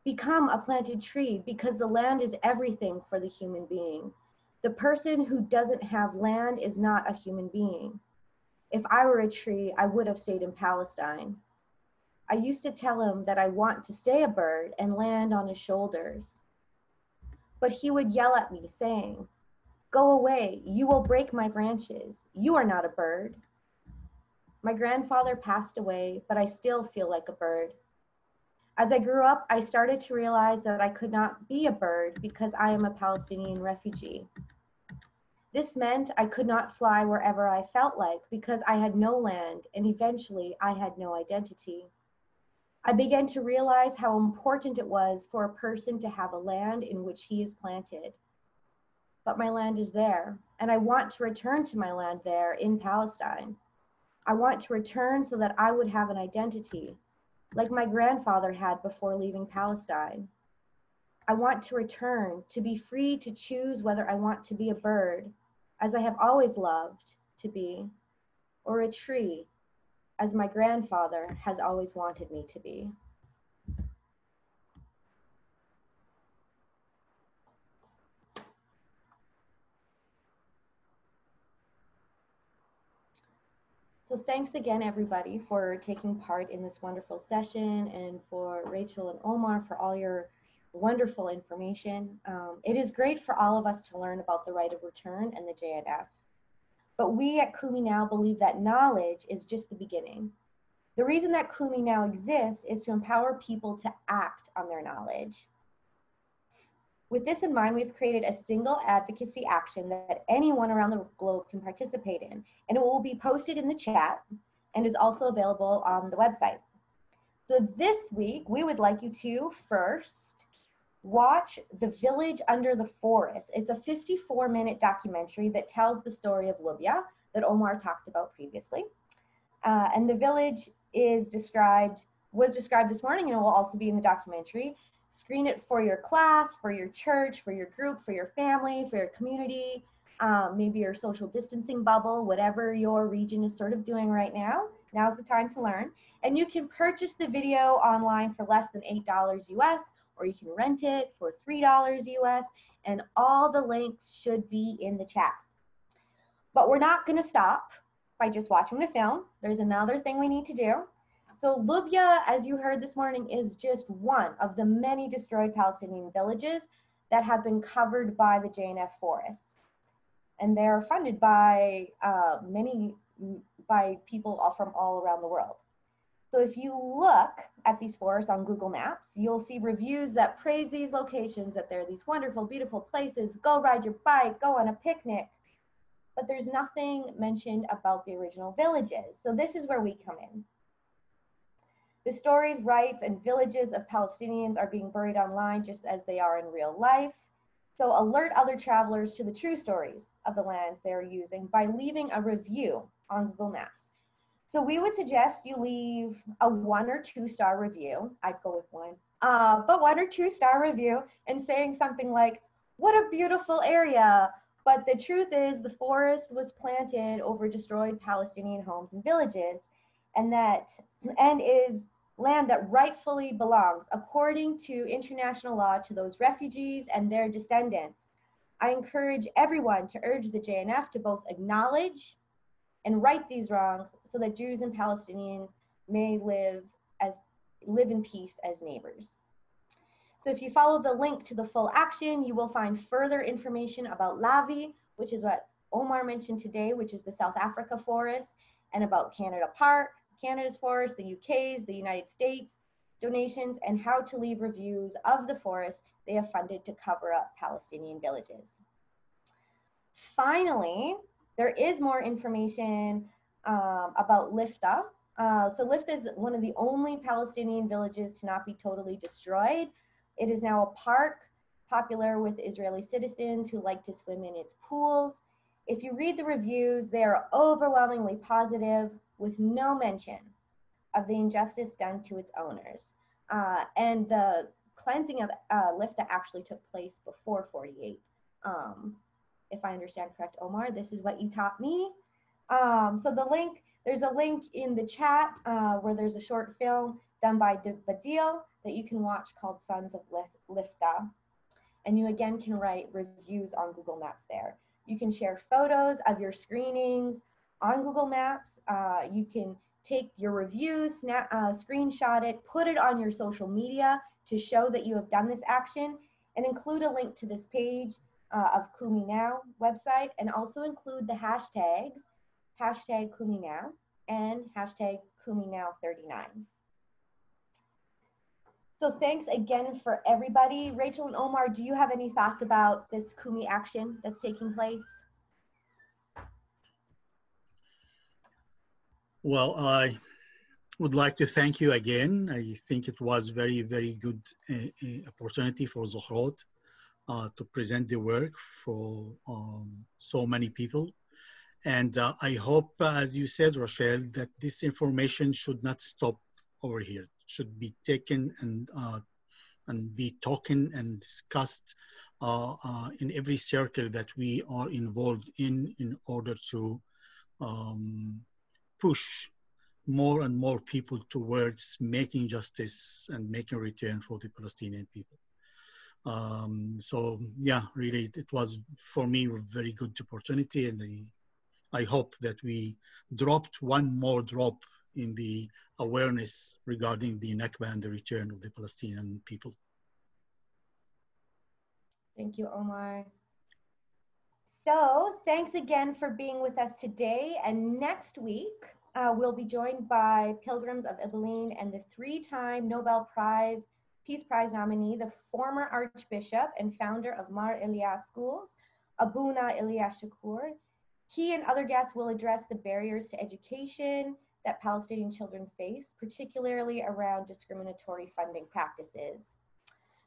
Speaker 1: become a planted tree because the land is everything for the human being. The person who doesn't have land is not a human being. If I were a tree, I would have stayed in Palestine. I used to tell him that I want to stay a bird and land on his shoulders. But he would yell at me, saying, Go away, you will break my branches. You are not a bird. My grandfather passed away, but I still feel like a bird. As I grew up, I started to realize that I could not be a bird because I am a Palestinian refugee. This meant I could not fly wherever I felt like because I had no land and eventually I had no identity. I began to realize how important it was for a person to have a land in which he is planted. But my land is there, and I want to return to my land there in Palestine. I want to return so that I would have an identity, like my grandfather had before leaving Palestine. I want to return, to be free to choose whether I want to be a bird, as I have always loved to be, or a tree, as my grandfather has always wanted me to be. So thanks again, everybody, for taking part in this wonderful session and for Rachel and Omar for all your wonderful information. Um, it is great for all of us to learn about the right of return and the JNF. But we at Kumi Now believe that knowledge is just the beginning. The reason that Kumi Now exists is to empower people to act on their knowledge. With this in mind, we've created a single advocacy action that anyone around the globe can participate in, and it will be posted in the chat and is also available on the website. So this week, we would like you to first watch The Village Under the Forest. It's a 54 minute documentary that tells the story of Lubya that Omar talked about previously. Uh, and the village is described, was described this morning and it will also be in the documentary. Screen it for your class, for your church, for your group, for your family, for your community, um, maybe your social distancing bubble, whatever your region is sort of doing right now. Now's the time to learn. And you can purchase the video online for less than $8 US or you can rent it for $3 US, and all the links should be in the chat. But we're not gonna stop by just watching the film. There's another thing we need to do. So Lubya, as you heard this morning, is just one of the many destroyed Palestinian villages that have been covered by the JNF forests. And they're funded by uh, many, by people from all around the world. So if you look at these forests on Google Maps, you'll see reviews that praise these locations, that they're these wonderful, beautiful places. Go ride your bike, go on a picnic. But there's nothing mentioned about the original villages. So this is where we come in. The stories, rights, and villages of Palestinians are being buried online just as they are in real life. So alert other travelers to the true stories of the lands they are using by leaving a review on Google Maps. So we would suggest you leave a one or two star review. I'd go with one, uh, but one or two star review and saying something like, what a beautiful area. But the truth is the forest was planted over destroyed Palestinian homes and villages and that, and is land that rightfully belongs according to international law to those refugees and their descendants. I encourage everyone to urge the JNF to both acknowledge and right these wrongs so that Jews and Palestinians may live as live in peace as neighbors. So if you follow the link to the full action, you will find further information about Lavi, which is what Omar mentioned today, which is the South Africa forest, and about Canada Park, Canada's forest, the UK's, the United States donations, and how to leave reviews of the forest they have funded to cover up Palestinian villages. Finally, there is more information um, about Lifta. Uh, so Lifta is one of the only Palestinian villages to not be totally destroyed. It is now a park popular with Israeli citizens who like to swim in its pools. If you read the reviews, they are overwhelmingly positive with no mention of the injustice done to its owners. Uh, and the cleansing of uh, Lifta actually took place before 48. Um, if I understand correct, Omar. This is what you taught me. Um, so the link, there's a link in the chat uh, where there's a short film done by Badil that you can watch called Sons of Lifta. And you again can write reviews on Google Maps there. You can share photos of your screenings on Google Maps. Uh, you can take your review, snap, uh, screenshot it, put it on your social media to show that you have done this action, and include a link to this page uh, of Kumi Now website and also include the hashtags, hashtag Kumi Now and hashtag Kumi Now 39. So thanks again for everybody. Rachel and Omar, do you have any thoughts about this Kumi action that's taking place?
Speaker 3: Well, I would like to thank you again. I think it was very, very good uh, uh opportunity for Zochrot uh, to present the work for um, so many people. And uh, I hope, as you said, Rochelle, that this information should not stop over here. It should be taken and uh, and be talking and discussed uh, in every circle that we are involved in in order to um, push more and more people towards making justice and making return for the Palestinian people. Um, so yeah, really, it was for me a very good opportunity, and I, I hope that we dropped one more drop in the awareness regarding the Nakba and the return of the Palestinian people.
Speaker 1: Thank you, Omar. So thanks again for being with us today. And next week, uh, we'll be joined by Pilgrims of Ibillin and the three-time Nobel Prize Peace Prize nominee, the former Archbishop and founder of Mar Ilyas Schools, Abuna Ilyas Chacour. He and other guests will address the barriers to education that Palestinian children face, particularly around discriminatory funding practices.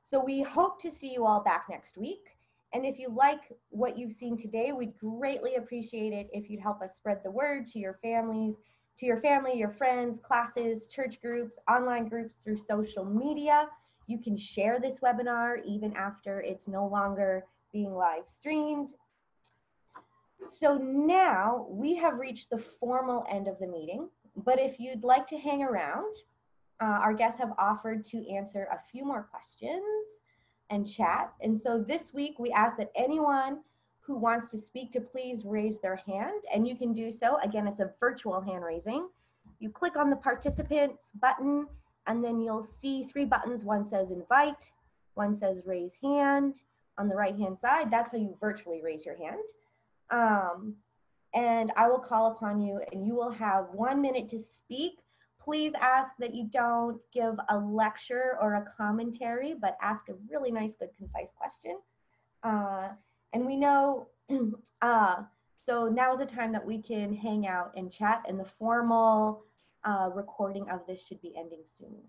Speaker 1: So we hope to see you all back next week. And if you like what you've seen today, we'd greatly appreciate it if you'd help us spread the word to your families, to your family, your friends, classes, church groups, online groups through social media. You can share this webinar even after it's no longer being live streamed. So now we have reached the formal end of the meeting, but if you'd like to hang around, uh, our guests have offered to answer a few more questions and chat. And so this week we ask that anyone who wants to speak to please raise their hand and you can do so. Again, it's a virtual hand raising. You click on the participants button and then you'll see three buttons. One says invite, one says raise hand on the right hand side. That's how you virtually raise your hand. Um, and I will call upon you and you will have one minute to speak please ask that you don't give a lecture or a commentary, but ask a really nice, good, concise question. Uh, and we know, uh, so now is a time that we can hang out and chat and the formal uh, recording of this should be ending soon.